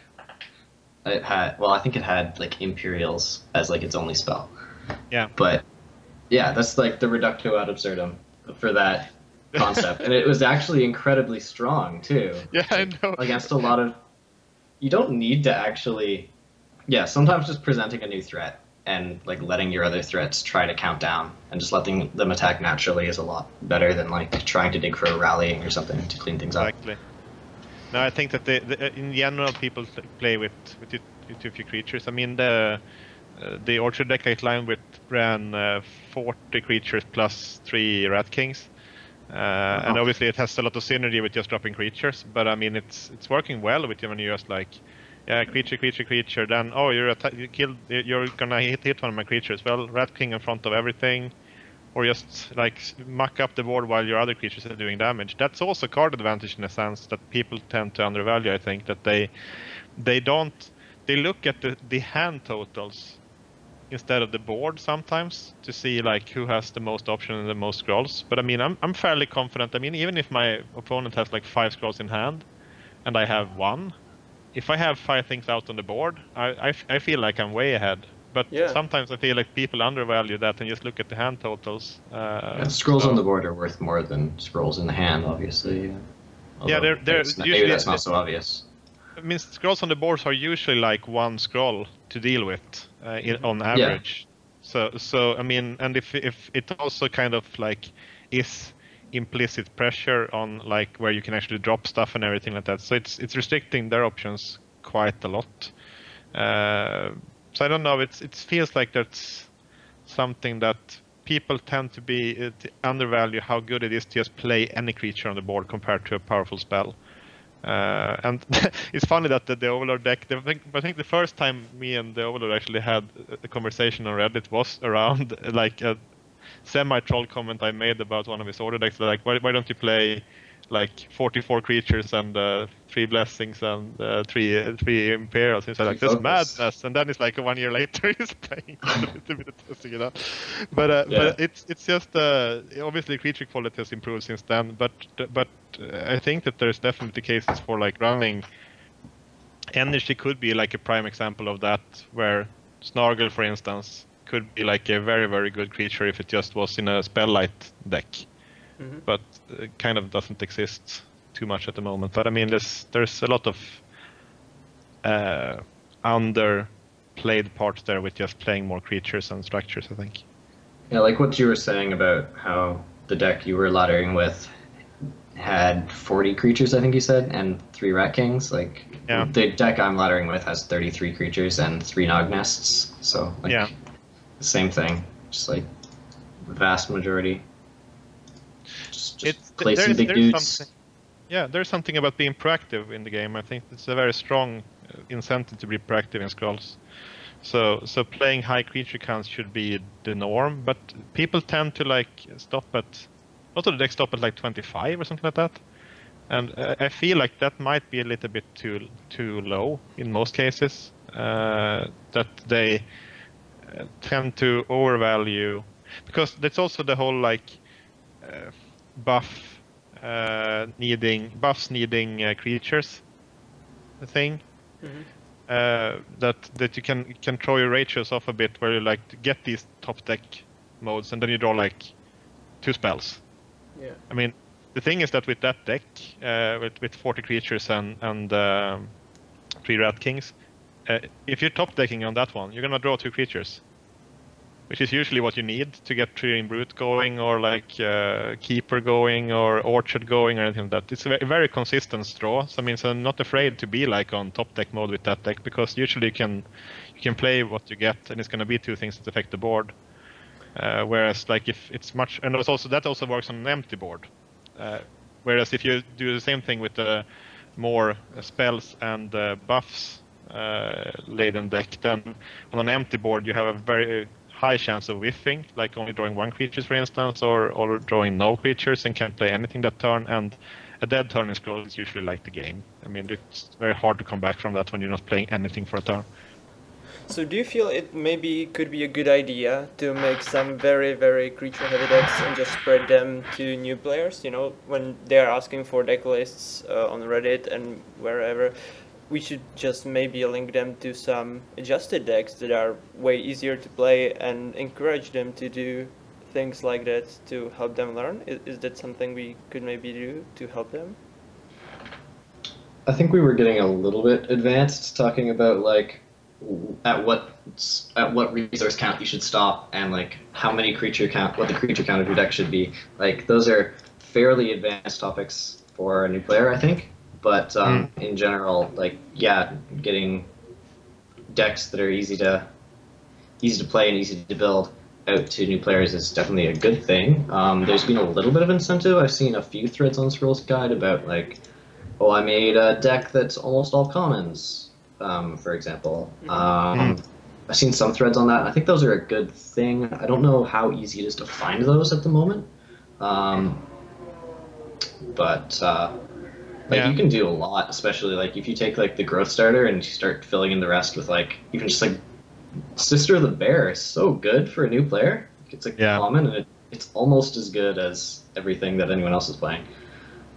It had well, I think it had like Imperials as like its only spell. Yeah. But yeah, that's like the reductio ad absurdum for that concept, and it was actually incredibly strong too. yeah i know against a lot of you don't need to actually yeah sometimes just presenting a new threat and like letting your other threats try to count down and just letting them attack naturally is a lot better than like trying to dig for a rallying or something to clean things up Exactly. No, I think that the, the, in general people play with with too, too few creatures. I mean the uh, the orchard deck I climbed with ran uh, 40 creatures plus three rat kings, uh, and obviously it has a lot of synergy with just dropping creatures. But I mean it's it's working well with you when you just like. Yeah, creature, creature, creature. Then, oh, you're you killed. You're gonna hit hit one of my creatures. Well, rat king in front of everything or just like muck up the board while your other creatures are doing damage. That's also card advantage in a sense that people tend to undervalue. I think that they they don't they look at the, the hand totals instead of the board sometimes to see like who has the most option and the most scrolls. But I mean I'm I'm fairly confident. I mean even if my opponent has like five scrolls in hand and I have one, if I have five things out on the board, I, I, f- I feel like I'm way ahead. But Yeah. sometimes I feel like people undervalue that and just look at the hand totals. Uh, And scrolls so- on the board are worth more than scrolls in the hand obviously Although they're- they're it's not- usually- maybe that's not so obvious I mean, scrolls on the boards are usually like one scroll to deal with uh, in, on average. Yeah. So, so I mean, and if if it also kind of like is implicit pressure on like where you can actually drop stuff and everything like that. So it's it's restricting their options quite a lot. Uh, so I don't know. It's it feels like that's something that people tend to be uh, to undervalue how good it is to just play any creature on the board compared to a powerful spell. Uh, and it's funny that the, the Overlord deck. The, I think the first time me and the Overlord actually had a conversation on Reddit was around like a semi-troll comment I made about one of his order decks. Like, why, why don't you play like 44 creatures and uh, three blessings and uh, three uh, three imperials. He's like, "This madness!" And then it's like one year later he's playing a bit of testing it out. But uh, yeah. but it's it's just uh, obviously creature quality has improved since then. But but uh, I think that there's definitely cases for like running. Energy could be like a prime example of that, where Snargle, for instance, could be like a very very good creature if it just was in a spell-light deck mm-hmm. but it kind of doesn't exist too much at the moment. But I mean, there's there's a lot of uh, underplayed parts there with just playing more creatures and structures. I think. Yeah, like what you were saying about how the deck you were laddering with had 40 creatures, I think you said, and three Rat Kings. Like yeah. the deck I'm laddering with has 33 creatures and three Nog Nests. So like, yeah, same thing. Just like vast majority just play some big dudes. Yeah, there's something about being proactive in the game. I think it's a very strong uh, incentive to be proactive in Scrolls. So, so playing high creature counts should be the norm, but people tend to like stop at, a lot of the decks stop at like 25 or something like that. And I feel like that might be a little bit too too low in most cases. Uh, that they tend to overvalue because that's also the whole like uh, buff uh, needing buffs needing uh, creatures thing. Mm-hmm. Uh, that that you can can throw your ratios off a bit, where you like get these top deck modes, and then you draw like two spells. Yeah. I mean, the thing is that with that deck, uh, with with 40 creatures and and um, three rat kings, uh, if you're top decking on that one, you're gonna draw two creatures which is usually what you need to get Trearing Brute going or like uh, Keeper going or Orchard going or anything like that. It's a very, consistent draw. So I mean, so I'm not afraid to be like on top deck mode with that deck because usually you can you can play what you get and it's going to be two things that affect the board. Uh, whereas like if it's much and also that also works on an empty board. Uh, whereas if you do the same thing with the more spells and uh, buffs laden deck, then on an empty board you have a very high chance of whiffing, like only drawing one creature, for instance, or, or drawing no creatures and can't play anything that turn. And a dead turn in Scroll is usually like the game. I mean, it's very hard to come back from that when you're not playing anything for a turn. So do you feel it maybe could be a good idea to make some very, very creature-heavy decks and just spread them to new players? You know, when they're asking for deck lists uh, on Reddit and wherever, we should just maybe link them to some adjusted decks that are way easier to play and encourage them to do things like that to help them learn. Is, is that something we could maybe do to help them? I think we were getting a little bit advanced talking about like at what at what resource count you should stop and like how many creature count what the creature count of your deck should be. Like those are fairly advanced topics for a new player, I think. But um, mm. in general, like yeah, getting decks that are easy to easy to play and easy to build out to new players is definitely a good thing. Um, there's been a little bit of incentive. I've seen a few threads on Scrolls Guide about like, oh, I made a deck that's almost all commons, um, for example. Hmm. Um, mm. I've seen some threads on that. I think those are a good thing. I don't know how easy it is to find those at the moment. Um, but uh, like yeah. you can do a lot, especially like if you take like the growth starter and you start filling in the rest with like even just like Sister of the Bear is so good for a new player. It's like yeah. common and it, it's almost as good as everything that anyone else is playing.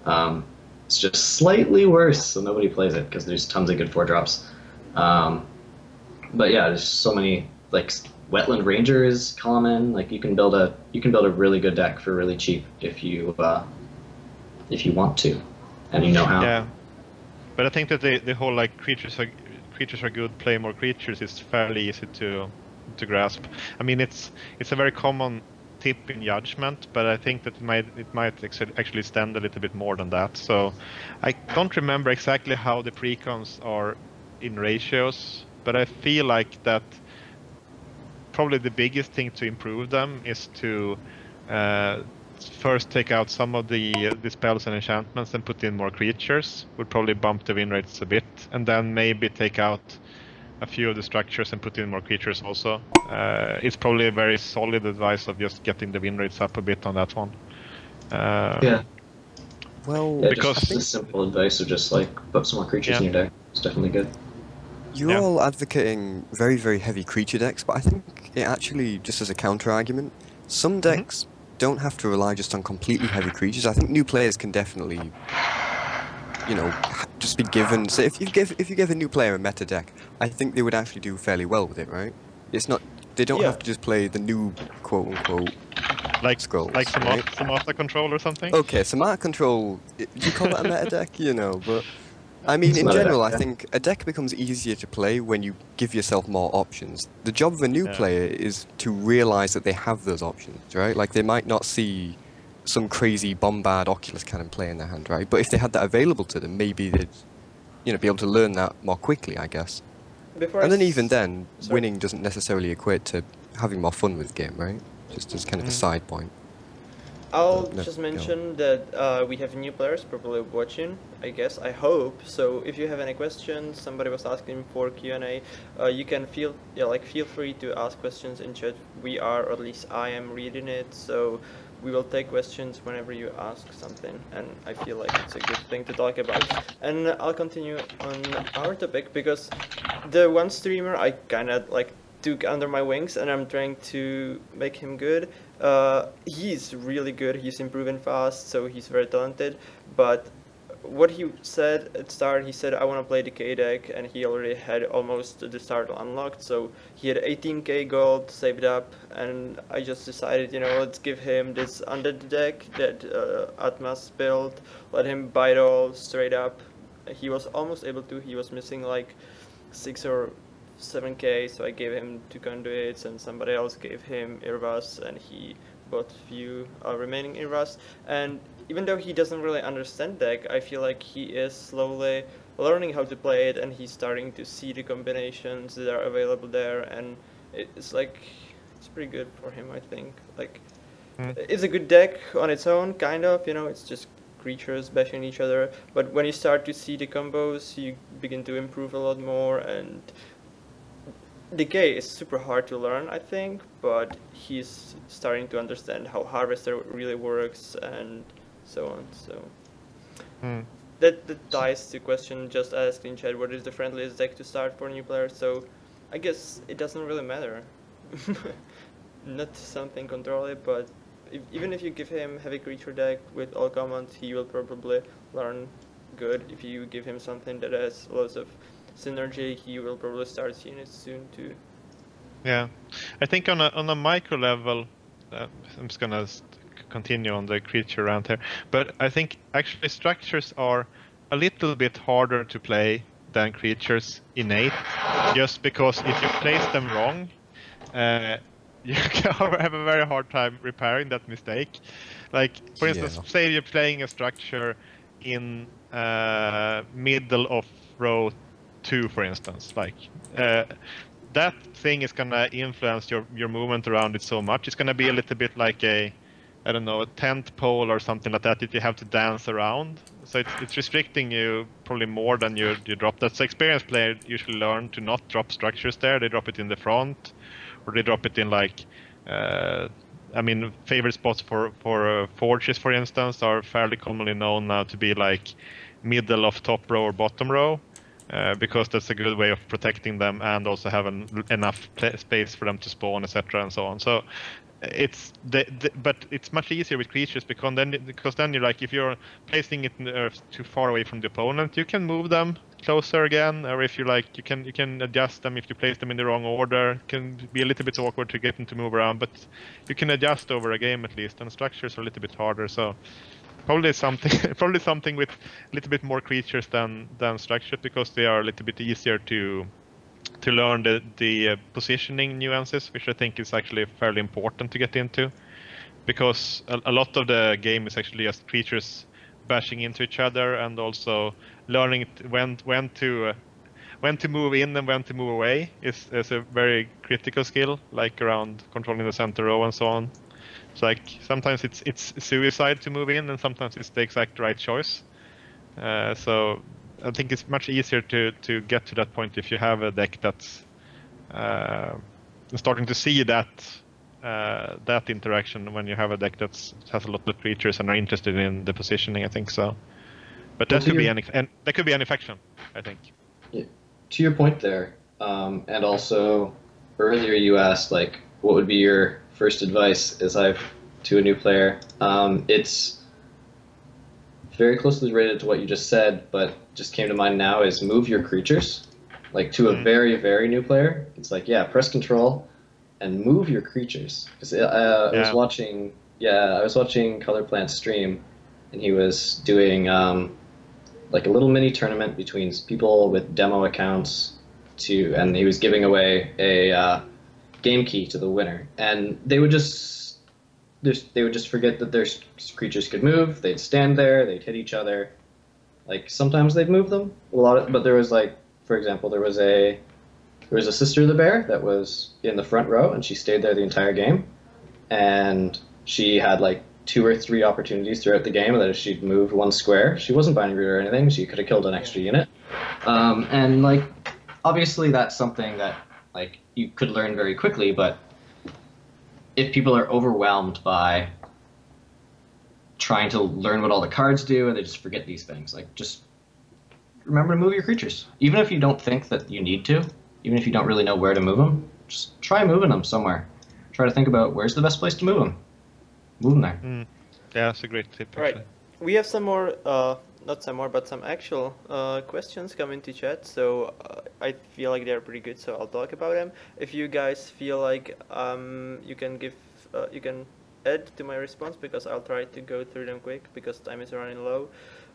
Um, it's just slightly worse, so nobody plays it because there's tons of good four drops. Um, but yeah, there's so many like Wetland Ranger is common. Like you can build a you can build a really good deck for really cheap if you uh, if you want to know how. Yeah, but I think that the the whole like creatures are creatures are good, play more creatures is fairly easy to to grasp. I mean, it's it's a very common tip in judgment, but I think that it might it might actually stand a little bit more than that. So I don't remember exactly how the precons are in ratios, but I feel like that probably the biggest thing to improve them is to uh, first take out some of the the spells and enchantments and put in more creatures. Would probably bump the win rates a bit, and then maybe take out a few of the structures and put in more creatures also. Uh, it's probably a very solid advice of just getting the win rates up a bit on that one. Uh, Yeah. Well, Yeah, Because- just the simple advice of just like put some more creatures in your deck. It's definitely good. You're Yeah. all advocating very, very heavy creature decks, but I think it actually, just as a counter argument, some decks don't have to rely just on completely heavy creatures. I think new players can definitely, you know, just be given. So if you give if you give a new player a meta deck, I think they would actually do fairly well with it, right? It's not. They don't Yeah. have to just play the new quote unquote. like Scrolls, like some right? Samata control or something. Okay, so meta control. Do you call that a meta deck? You know, but I mean, It's in not a deck, general, I think a deck becomes easier to play when you give yourself more options. The job of a new Yeah. player is to realize that they have those options, right? Like they might not see some crazy bombard Oculus cannon play in their hand, right? But if they had that available to them, maybe they'd, you know, be able to learn that more quickly, I guess. Before And I then even then, sorry. winning doesn't necessarily equate to having more fun with the game, right? Just as kind of a Mhm. side point. I'll No, just mention that uh, we have new players probably watching. I guess I hope so. If you have any questions, somebody was asking for Q and A. Uh, you can feel yeah like feel free to ask questions in chat. We are, or at least I am reading it. So we will take questions whenever you ask something, and I feel like it's a good thing to talk about. And I'll continue on our topic because the one streamer I kind of like took under my wings, and I'm trying to make him good. Uh, he's really good. He's improving fast, so he's very talented. But what he said at start, he said I want to play the K deck, and he already had almost the start unlocked. So he had 18k gold saved up, and I just decided, you know, let's give him this undead deck that uh, Atmas built. Let him buy it all straight up. He was almost able to. He was missing like six or 7k, so I gave him two conduits, and somebody else gave him Irvas, and he bought few uh, remaining Irvas. And even though he doesn't really understand deck, I feel like he is slowly learning how to play it, and he's starting to see the combinations that are available there, and it's like it's pretty good for him, I think. Like Mm. it's a good deck on its own, kind of. You know, it's just creatures bashing each other. But when you start to see the combos, you begin to improve a lot more. And Decay is super hard to learn, I think. But he's starting to understand how Harvester really works and so on. So Hmm. that that ties to question just asked in chat. What is the friendliest deck to start for new players? So I guess it doesn't really matter. Not something control but if, even if you give him heavy creature deck with all commons, he will probably learn good. If you give him something that has lots of synergy, he will probably start seeing it soon too. Yeah, I think on a on a micro level, uh, I'm just gonna continue on the creature round here, but I think actually structures are a little bit harder to play than creatures innate, just because if you place them wrong, uh, you can have a very hard time repairing that mistake. Like for instance, Yeah. say you're playing a structure in uh, middle of row two, for instance, like. Uh, that thing is gonna influence your your movement around it so much. It's gonna be a little bit like a, I don't know, a tent pole or something like that that you have to dance around. So it's it's restricting you probably more than you you drop That's So experienced players usually learn to not drop structures there. They drop it in the front, or they drop it in like. Uh, I mean, favorite spots for for uh, forges, for instance, are fairly commonly known now to be like middle of top row or bottom row uh, because that's a good way of protecting them and also having enough space for them to spawn, etc., and so on. So it's the, the, but it's much easier with creatures because then because then you're like if you're placing it in the earth too far away from the opponent, you can move them closer again, or if you like, you can you can adjust them if you place them in the wrong order. It can be a little bit awkward to get them to move around, but you can adjust over a game at least. And structures are a little bit harder, so probably something probably something with a little bit more creatures than than structures because they are a little bit easier to to learn the the uh, positioning nuances, which I think is actually fairly important to get into, because a, a lot of the game is actually just creatures bashing into each other and also learning when when to uh, when to move in and when to move away is, is a very critical skill, like around controlling the center row and so on. It's like sometimes it's it's suicide to move in, and sometimes it's the exact right choice. Uh, so I think it's much easier to to get to that point if you have a deck that's uh, starting to see that uh, that interaction when you have a deck that has a lot of creatures and are interested in the positioning. I think so. But that Well, to could be your- any and that could be any faction. I think. to your point there, um, and also earlier you asked like what would be your first advice as I've to a new player. Um, it's very closely related to what you just said, but just came to mind now is move your creatures. Like to a Mm. very very new player, it's like yeah, press control and move your creatures. 'Cause, uh, I was watching yeah, I was watching Color Plant stream, and he was doing um, like a little mini tournament between people with demo accounts to and he was giving away a uh, game key to the winner. And they would just they would just forget that their creatures could move. They'd stand there they'd hit each other. Like sometimes they'd move them. A lot of, but there was like for example there was a there was a sister of the bear that was in the front row and she stayed there the entire game. And she had like two or three opportunities throughout the game that if she'd moved one square, she wasn't binding root or anything, she could have killed an extra unit. Um, and like, obviously that's something that like you could learn very quickly, but if people are overwhelmed by trying to learn what all the cards do and they just forget these things, like just remember to move your creatures. Even if you don't think that you need to, even if you don't really know where to move them, just try moving them somewhere. Try to think about where's the best place to move them. Move them there. Mm. Yeah, that's a great tip. Right. We have some more, uh, not some more, but some actual uh, questions coming to chat. So uh, I feel like they're pretty good. So I'll talk about them. If you guys feel like um, you can give, uh, you can add to my response because I'll try to go through them quick because time is running low.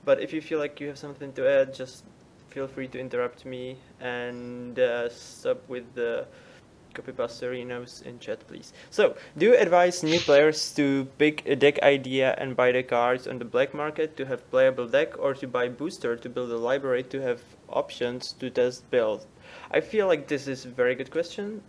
But if you feel like you have something to add, just feel free to interrupt me and uh, stop with the copypasterinos in chat, please. So, do you advise new players to pick a deck idea and buy the cards on the black market to have playable deck, or to buy booster to build a library to have options to test build? I feel like this is a very good question,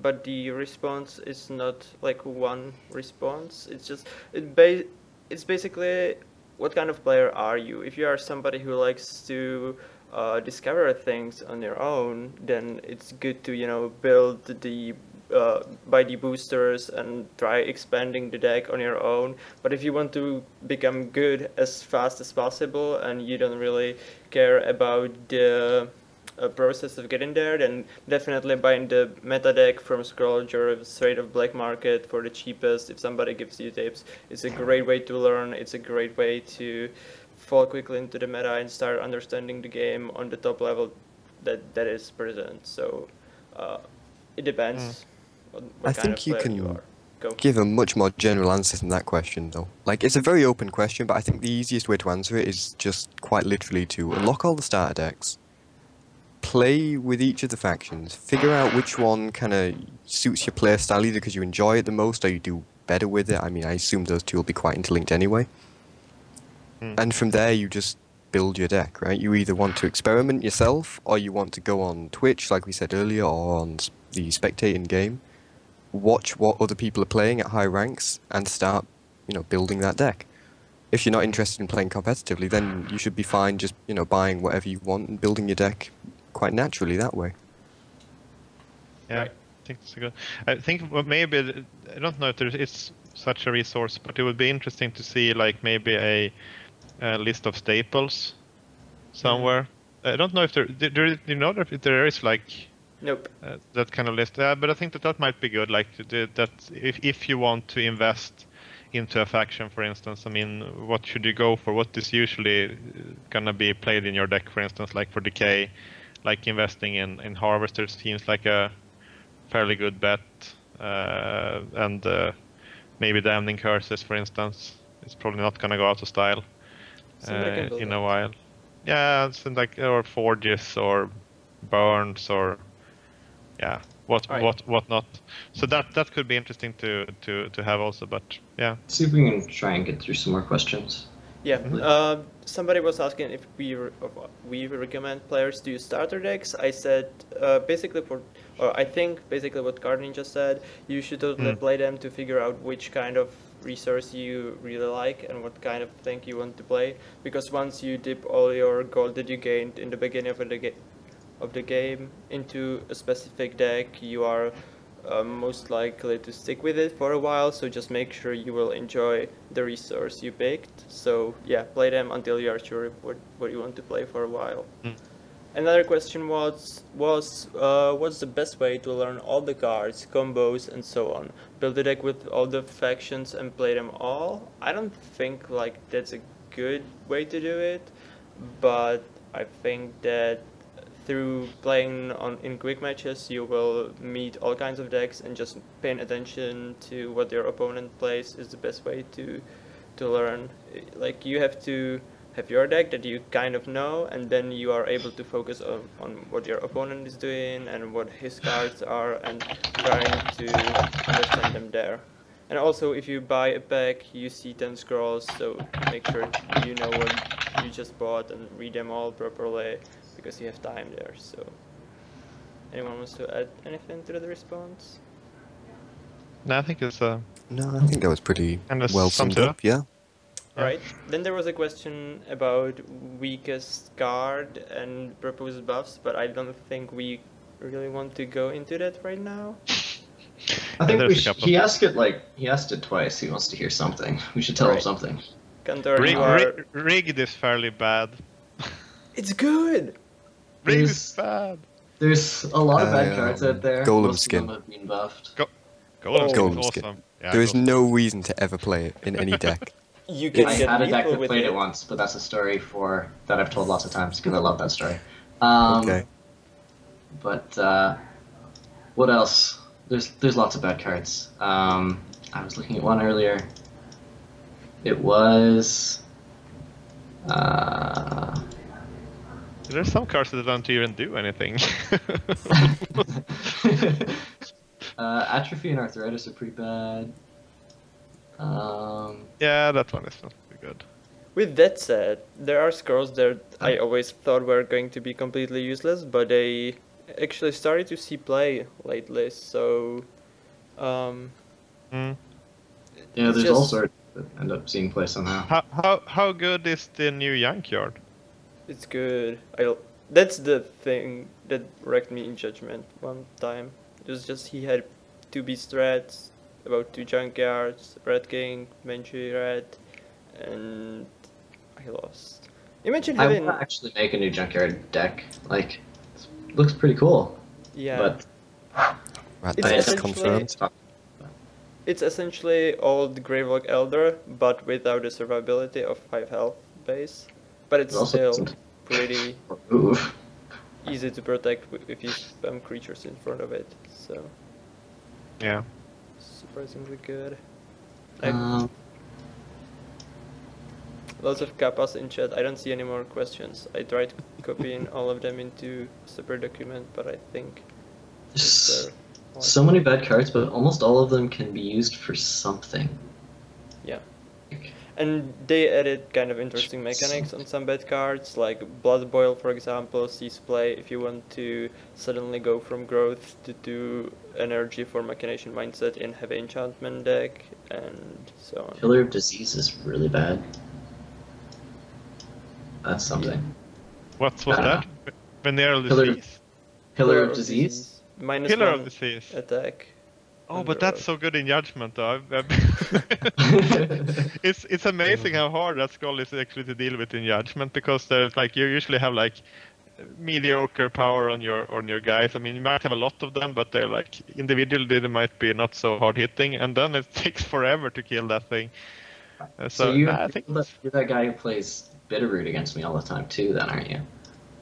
but the response is not like one response. It's just it ba- it's basically what kind of player are you? If you are somebody who likes to uh, discover things on your own, then it's good to you know build the uh, buy the boosters and try expanding the deck on your own. But if you want to become good as fast as possible and you don't really care about the uh, process of getting there, then definitely buying the meta deck from Scrollager straight off black market for the cheapest. If somebody gives you tips, it's a great way to learn. It's a great way to fall quickly into the meta and start understanding the game on the top level that that is present. So uh, it depends. On what I kind think of you can you are. Go. give a much more general answer than that question, though. Like, it's a very open question, but I think the easiest way to answer it is just quite literally to unlock all the starter decks, play with each of the factions, figure out which one kind of suits your play style, either because you enjoy it the most or you do better with it. I mean, I assume those two will be quite interlinked anyway. Hmm. And from there, you just build your deck, right? You either want to experiment yourself, or you want to go on Twitch, like we said earlier, or on the spectating game, watch what other people are playing at high ranks, and start, you know, building that deck. If you're not interested in playing competitively, then you should be fine just, you know, buying whatever you want and building your deck quite naturally that way. Yeah, I think it's a good. I think maybe I don't know if there is such a resource, but it would be interesting to see like maybe a, a list of staples somewhere. I don't know if there. do- do you know if there is like Nope. uh, that kind of list? Yeah, but I think that that might be good. Like to do that if if you want to invest into a faction, for instance. I mean, what should you go for? What is usually uh, gonna be played in your deck, for instance, like for decay, like investing in in harvester seems like a fairly good bet, uh, and uh, maybe damning curses, for instance, is probably not gonna go out of style Somebody can uh, in that. a while. Yeah, it's like or forges or burns or yeah, what Right. what what not. So that that could be interesting to to to have also. But yeah, See if we can try and get through some more questions. Yeah. Mhm. Uh, somebody was asking if we re- we recommend players to use starter decks. I said uh, basically for, or I think basically what Gardening just said. You should totally Mm. play them to figure out which kind of resource you really like and what kind of thing you want to play. Because once you dip all your gold that you gained in the beginning of the ga- of the game into a specific deck, you are uh, most likely to stick with it for a while. So just make sure you will enjoy the resource you picked. So yeah, play them until you are sure what what you want to play for a while. Mm. Another question was was uh, what's the best way to learn all the cards, combos, and so on? Build a deck with all the factions and play them all. I don't think like that's a good way to do it, but I think that through playing on in quick matches you will meet all kinds of decks and just paying attention to what your opponent plays is the best way to to learn. Like you have to have your deck that you kind of know, and then you are able to focus on, on what your opponent is doing and what his cards are, and trying to understand them there. And also, if you buy a pack, you see 10 scrolls, so make sure you know what you just bought and read them all properly, because you have time there. So, anyone wants to add anything to the response? No, I think it's uh, No, I think that was pretty And that well summed up. up. Yeah. Yeah. Right. Then there was a question about weakest card and proposed buffs, but I don't think we really want to go into that right now. I think we a sh- couple. he asked it like he asked it twice. He wants to hear something. We should tell him something. Kantor, rig, are... rig, rigged is fairly bad. It's good! Rigged There's- is bad. There's a lot of bad uh, cards out there. Golem Most skin. of them have been buffed. Golem Oh. skin Golem is skin. awesome. Yeah, there is Golem- no reason to ever play it in any deck. You can I get had a deck that with played it. it once, but that's a story for that I've told lots of times because I love that story. Um, okay. But uh, what else? There's there's lots of bad cards. Um, I was looking at one earlier. It was. Uh, There's some cards that don't even do anything. uh, atrophy and arthritis are pretty bad. Um, yeah, that one is not very good. With that said, there are scrolls that I always thought were going to be completely useless, but they actually started to see play lately, so... Um, Mm. yeah, It's there's all sorts that end up seeing play somehow. How how how good is the new Junkyard? It's good. I that's the thing that wrecked me in Judgment one time. It was just he had two beast threats, about two junkyards, Red King, Manchu Red, and I lost. Imagine I having want to actually make a new junkyard deck. Like, it looks pretty cool. yeah. But Right, It's that's essentially- confirmed. It's essentially old Gravelock Elder, but without the survivability of 5 health base. But it's it still pretty move. easy to protect wi- if you spam creatures in front of it. So, Yeah. Surprisingly good. I- Um, Lots of kappas in chat. I don't see any more questions. I tried copying all of them into a separate document, but I think it's there's so many bad cards, but almost all of them can be used for something. Yeah. Like, And they added kind of interesting mechanics on some bad cards, like Blood Boil, for example, sees play if you want to suddenly go from growth to do energy for Machination Mindset in Heavy Enchantment deck, and so on. Killer of Disease is really bad. That's something. What was Ah. that? Venereal Killer- disease. Killer of Disease? Minus Killer one of disease. attack. Oh, but that's so good in judgment, though. I've- I've- it's it's amazing how hard that skull is actually to deal with in judgment because there's like you usually have like mediocre power on your on your guys. I mean, you might have a lot of them, but they're like individually they might be not so hard hitting, and then it takes forever to kill that thing. Uh, So, so you, I think you're, that, you're that guy who plays Bitterroot against me all the time too, then, aren't you?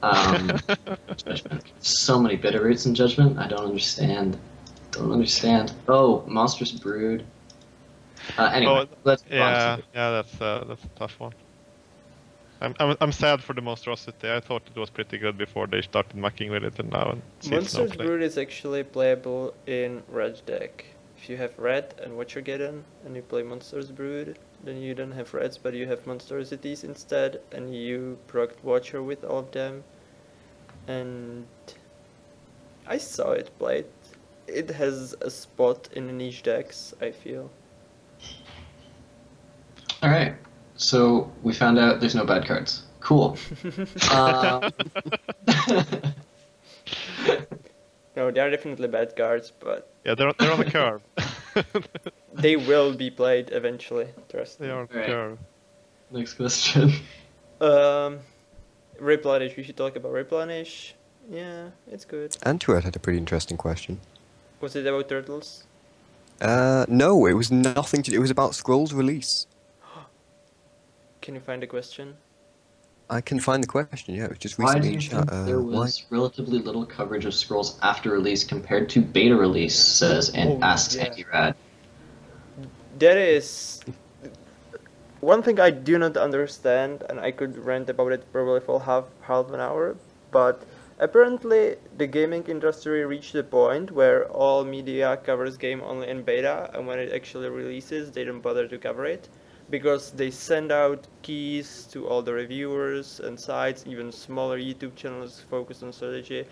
Um, Judgment. So many Bitterroots in Judgment, I don't understand. Don't understand. Oh, Monstrous Brood. Uh, anyway, Oh, let's yeah, to- yeah, that's uh, that's a tough one. I'm, I'm I'm sad for the monstrosity. I thought it was pretty good before they started mucking with it, and now it's no Monsters. Brood is actually playable in red deck. if you have Red and Watchergeddon and you play Monsters Brood, then you don't have Reds, but you have Monstrosities instead, and you proc Watcher with all of them. And I saw it played. It has a spot in the niche decks, I feel. All right. So we found out there's no bad cards. Cool. Um, No, they are definitely bad cards, but Yeah, they're, they're on the curve. they will be played eventually. Trust they are on the Right. curve. next question. Um, replenish. We should talk about replenish. Yeah, it's good. Antured had a pretty interesting question. Was it about turtles? Uh, no, it was nothing to do. It was about Scrolls release. Can you find the question? I can find the question. Yeah, it was just Why recently do you think. Uh, there why? was relatively little coverage of scrolls after release compared to beta release? Says and Oh, asks yeah. Andy Rad. There is one thing I do not understand, and I could rant about it probably for half half an hour. But apparently, the gaming industry reached a point where all media covers game only in beta, and when it actually releases, they don't bother to cover it because they send out keys to all the reviewers and sites, even smaller YouTube channels focused on strategy.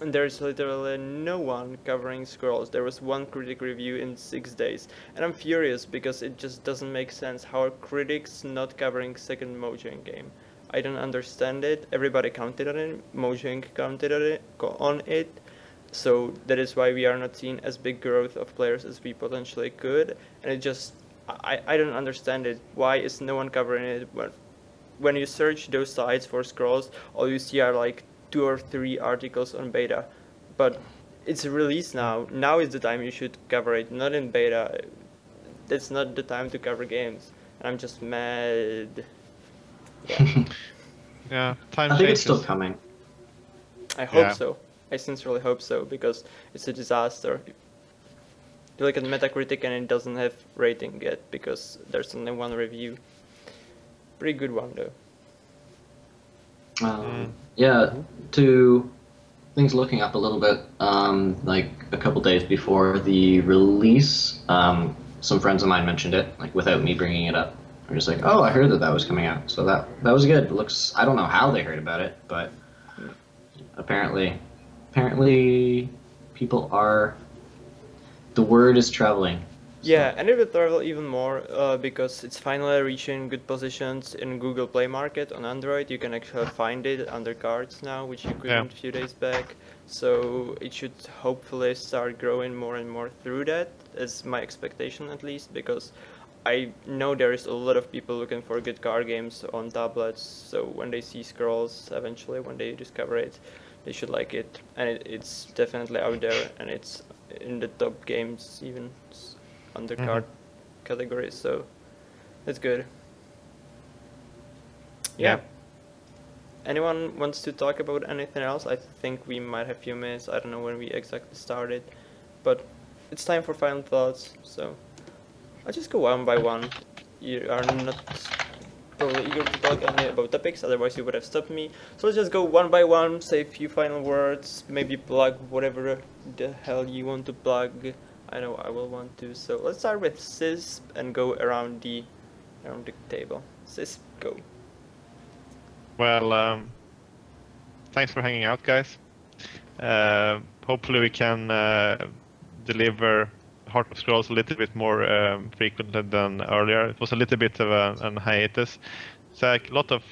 And there's literally no one covering scrolls. There was one critic review in six days. And I'm furious because it just doesn't make sense. How are critics not covering second Mojang game? I don't understand it. Everybody counted on it. Mojang counted on it. On it. So that is why we are not seeing as big growth of players as we potentially could. And it just, I, I don't understand it. Why is no one covering it? When, when you search those sites for scrolls, all you see are like two or three articles on beta. But it's released now. Now is the time you should cover it, not in beta. That's not the time to cover games. And I'm just mad. Yeah, time I think it's still coming. I hope Yeah. so. I sincerely hope so because it's a disaster. You look at Metacritic and it doesn't have rating yet because there's only one review. Pretty good one though. Um, yeah, to things looking up a little bit, um, like a couple days before the release, um, some friends of mine mentioned it, like without me bringing it up. I'm just like, oh, I heard that that was coming out, so that that was good. It looks, I don't know how they heard about it, but apparently, apparently, people are. The word is traveling. So- Yeah, and it will travel even more uh, because it's finally reaching good positions in Google Play Market on Android. You can actually find it under cards now, which you couldn't a few days back. So it should hopefully start growing more and more through that. Is my expectation at least because I know there is a lot of people looking for good card games on tablets. So when they see scrolls, eventually when they discover it, they should like it. And it, it's definitely out there, and it's in the top games even under Mhm. card categories. So that's good. Yeah. Yeah. Anyone wants to talk about anything else? I think we might have a few minutes. I don't know when we exactly started, but it's time for final thoughts. So I'll just go one by one. You are not probably eager to talk about topics, otherwise you would have stopped me. So let's just go one by one, say a few final words, maybe plug whatever the hell you want to plug. I know I will want to. So let's start with Sis and go around the around the table. Sis, go. Well, um, thanks for hanging out, guys. Uh, hopefully, we can uh, deliver Heart of Scrolls a little bit more um, frequently than earlier. It was a little bit of a, an hiatus. It's like a lot of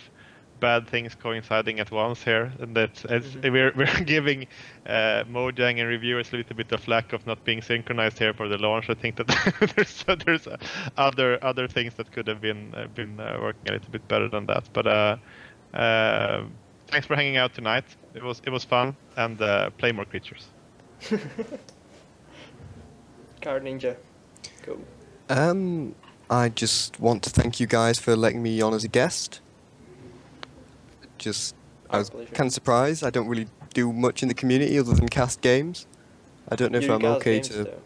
bad things coinciding at once here, and that Mhm. we're we're giving uh, Mojang and reviewers a little bit of flack of not being synchronized here for the launch. I think that there's there's other other things that could have been uh, been uh, working a little bit better than that, but. Uh, uh, thanks for hanging out tonight. It was it was fun and uh, play more creatures. Card Ninja, go. Um, I just want to thank you guys for letting me on as a guest. Just, I was pleasure. kind of surprised. I don't really do much in the community other than cast games. I don't know if I'm okay games, to. though.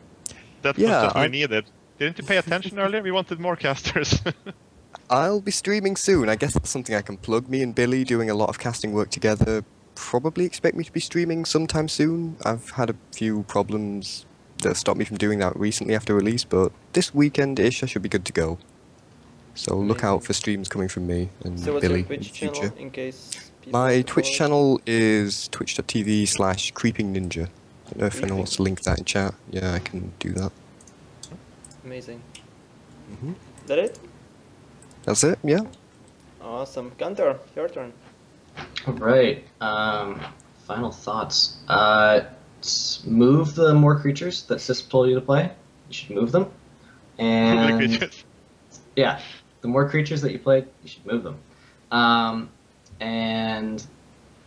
That Yeah, was what I- we needed. Didn't you pay attention earlier? We wanted more casters. I'll be streaming soon. I guess that's something I can plug. Me and Billy doing a lot of casting work together. Probably expect me to be streaming sometime soon. I've had a few problems that stopped me from doing that recently after release, but this weekend-ish I should be good to go. So look out for streams coming from me and So what's Billy your in the Twitch channel future. in case My Twitch follow? channel is twitch.tv slash creeping ninja. I don't know if anyone wants to link that in chat. Yeah, I can do that. Amazing. Mhm. That it? That's it, yeah? Awesome. Gunter, your turn. All right. Um, final thoughts. Uh, s- move the more creatures that Sis told you to play. You should move them. And yeah, the more creatures that you play, you should move them. Um, and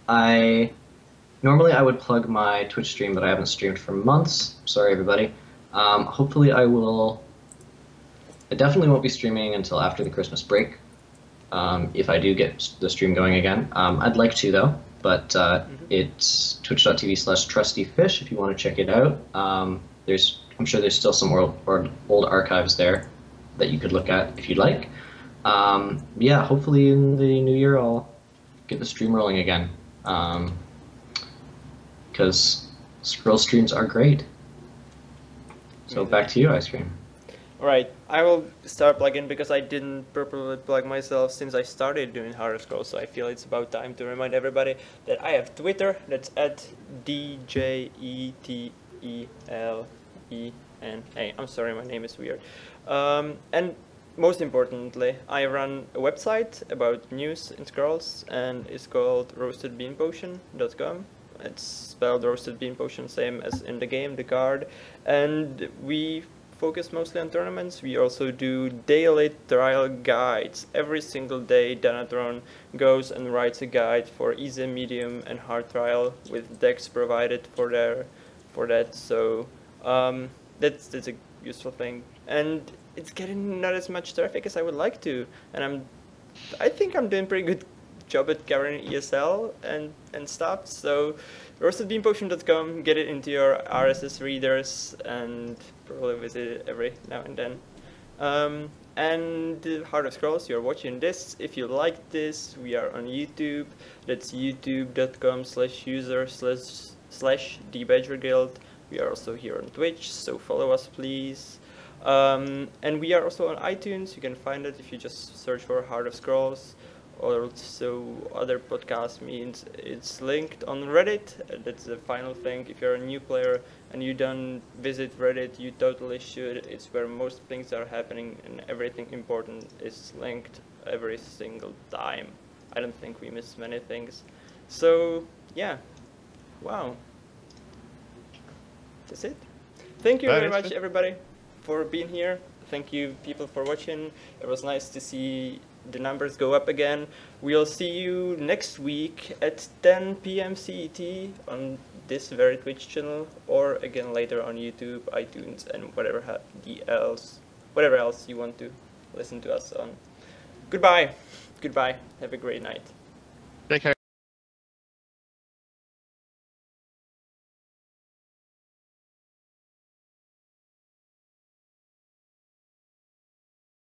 I normally I would plug my Twitch stream, but I haven't streamed for months. Sorry, everybody. Um, hopefully, I will. I definitely won't be streaming until after the Christmas break. Um, if I do get the stream going again, um, I'd like to though. But uh, it's twitch.tv slash trustyfish if you want to check it out. Um, there's, I'm sure there's still some old, old, old archives there that you could look at if you'd like. Um, yeah, hopefully in the new year I'll get the stream rolling again. Because scroll streams are great. So back to you, Ice Cream. Alright, I will start plugging because I didn't properly plug myself since I started doing Heart of Scrolls, so I feel it's about time to remind everybody that I have Twitter, that's at D-J-E-T-E-L-E-N-A. I'm sorry, my name is weird. Um, and most importantly, I run a website about news in Scrolls, and it's called roastedbeanpotion.com. It's spelled roasted bean potion, same as in the game, the card. And we focus mostly on tournaments. We also do daily trial guides. Every single day, Danatron goes and writes a guide for easy, medium, and hard trial with decks provided for their for that. So um, that's that's a useful thing. And it's getting not as much traffic as I would like to. And I'm I think I'm doing pretty good job at covering ESL and, and stuff. So roastedbeanpotion.com, get it into your RSS readers and probably visit it every now and then. Um, and Heart of Scrolls, you're watching this. If you like this, we are on YouTube. That's youtube.com slash user slash slash Guild. We are also here on Twitch, so follow us please. Um, and we are also on iTunes. You can find it if you just search for Heart of Scrolls. Also, other podcast means it's linked on Reddit. That's the final thing. If you're a new player and you don't visit Reddit, you totally should. It's where most things are happening and everything important is linked every single time. I don't think we miss many things. So, yeah. Wow. That's it. Thank you That very much, it. everybody, for being here. Thank you, people, for watching. It was nice to see the numbers go up again. We'll see you next week at 10 p.m. CET on this very Twitch channel, or again later on YouTube, iTunes, and whatever ha- the else, whatever else you want to listen to us on. Goodbye. Goodbye. Have a great night. Take care.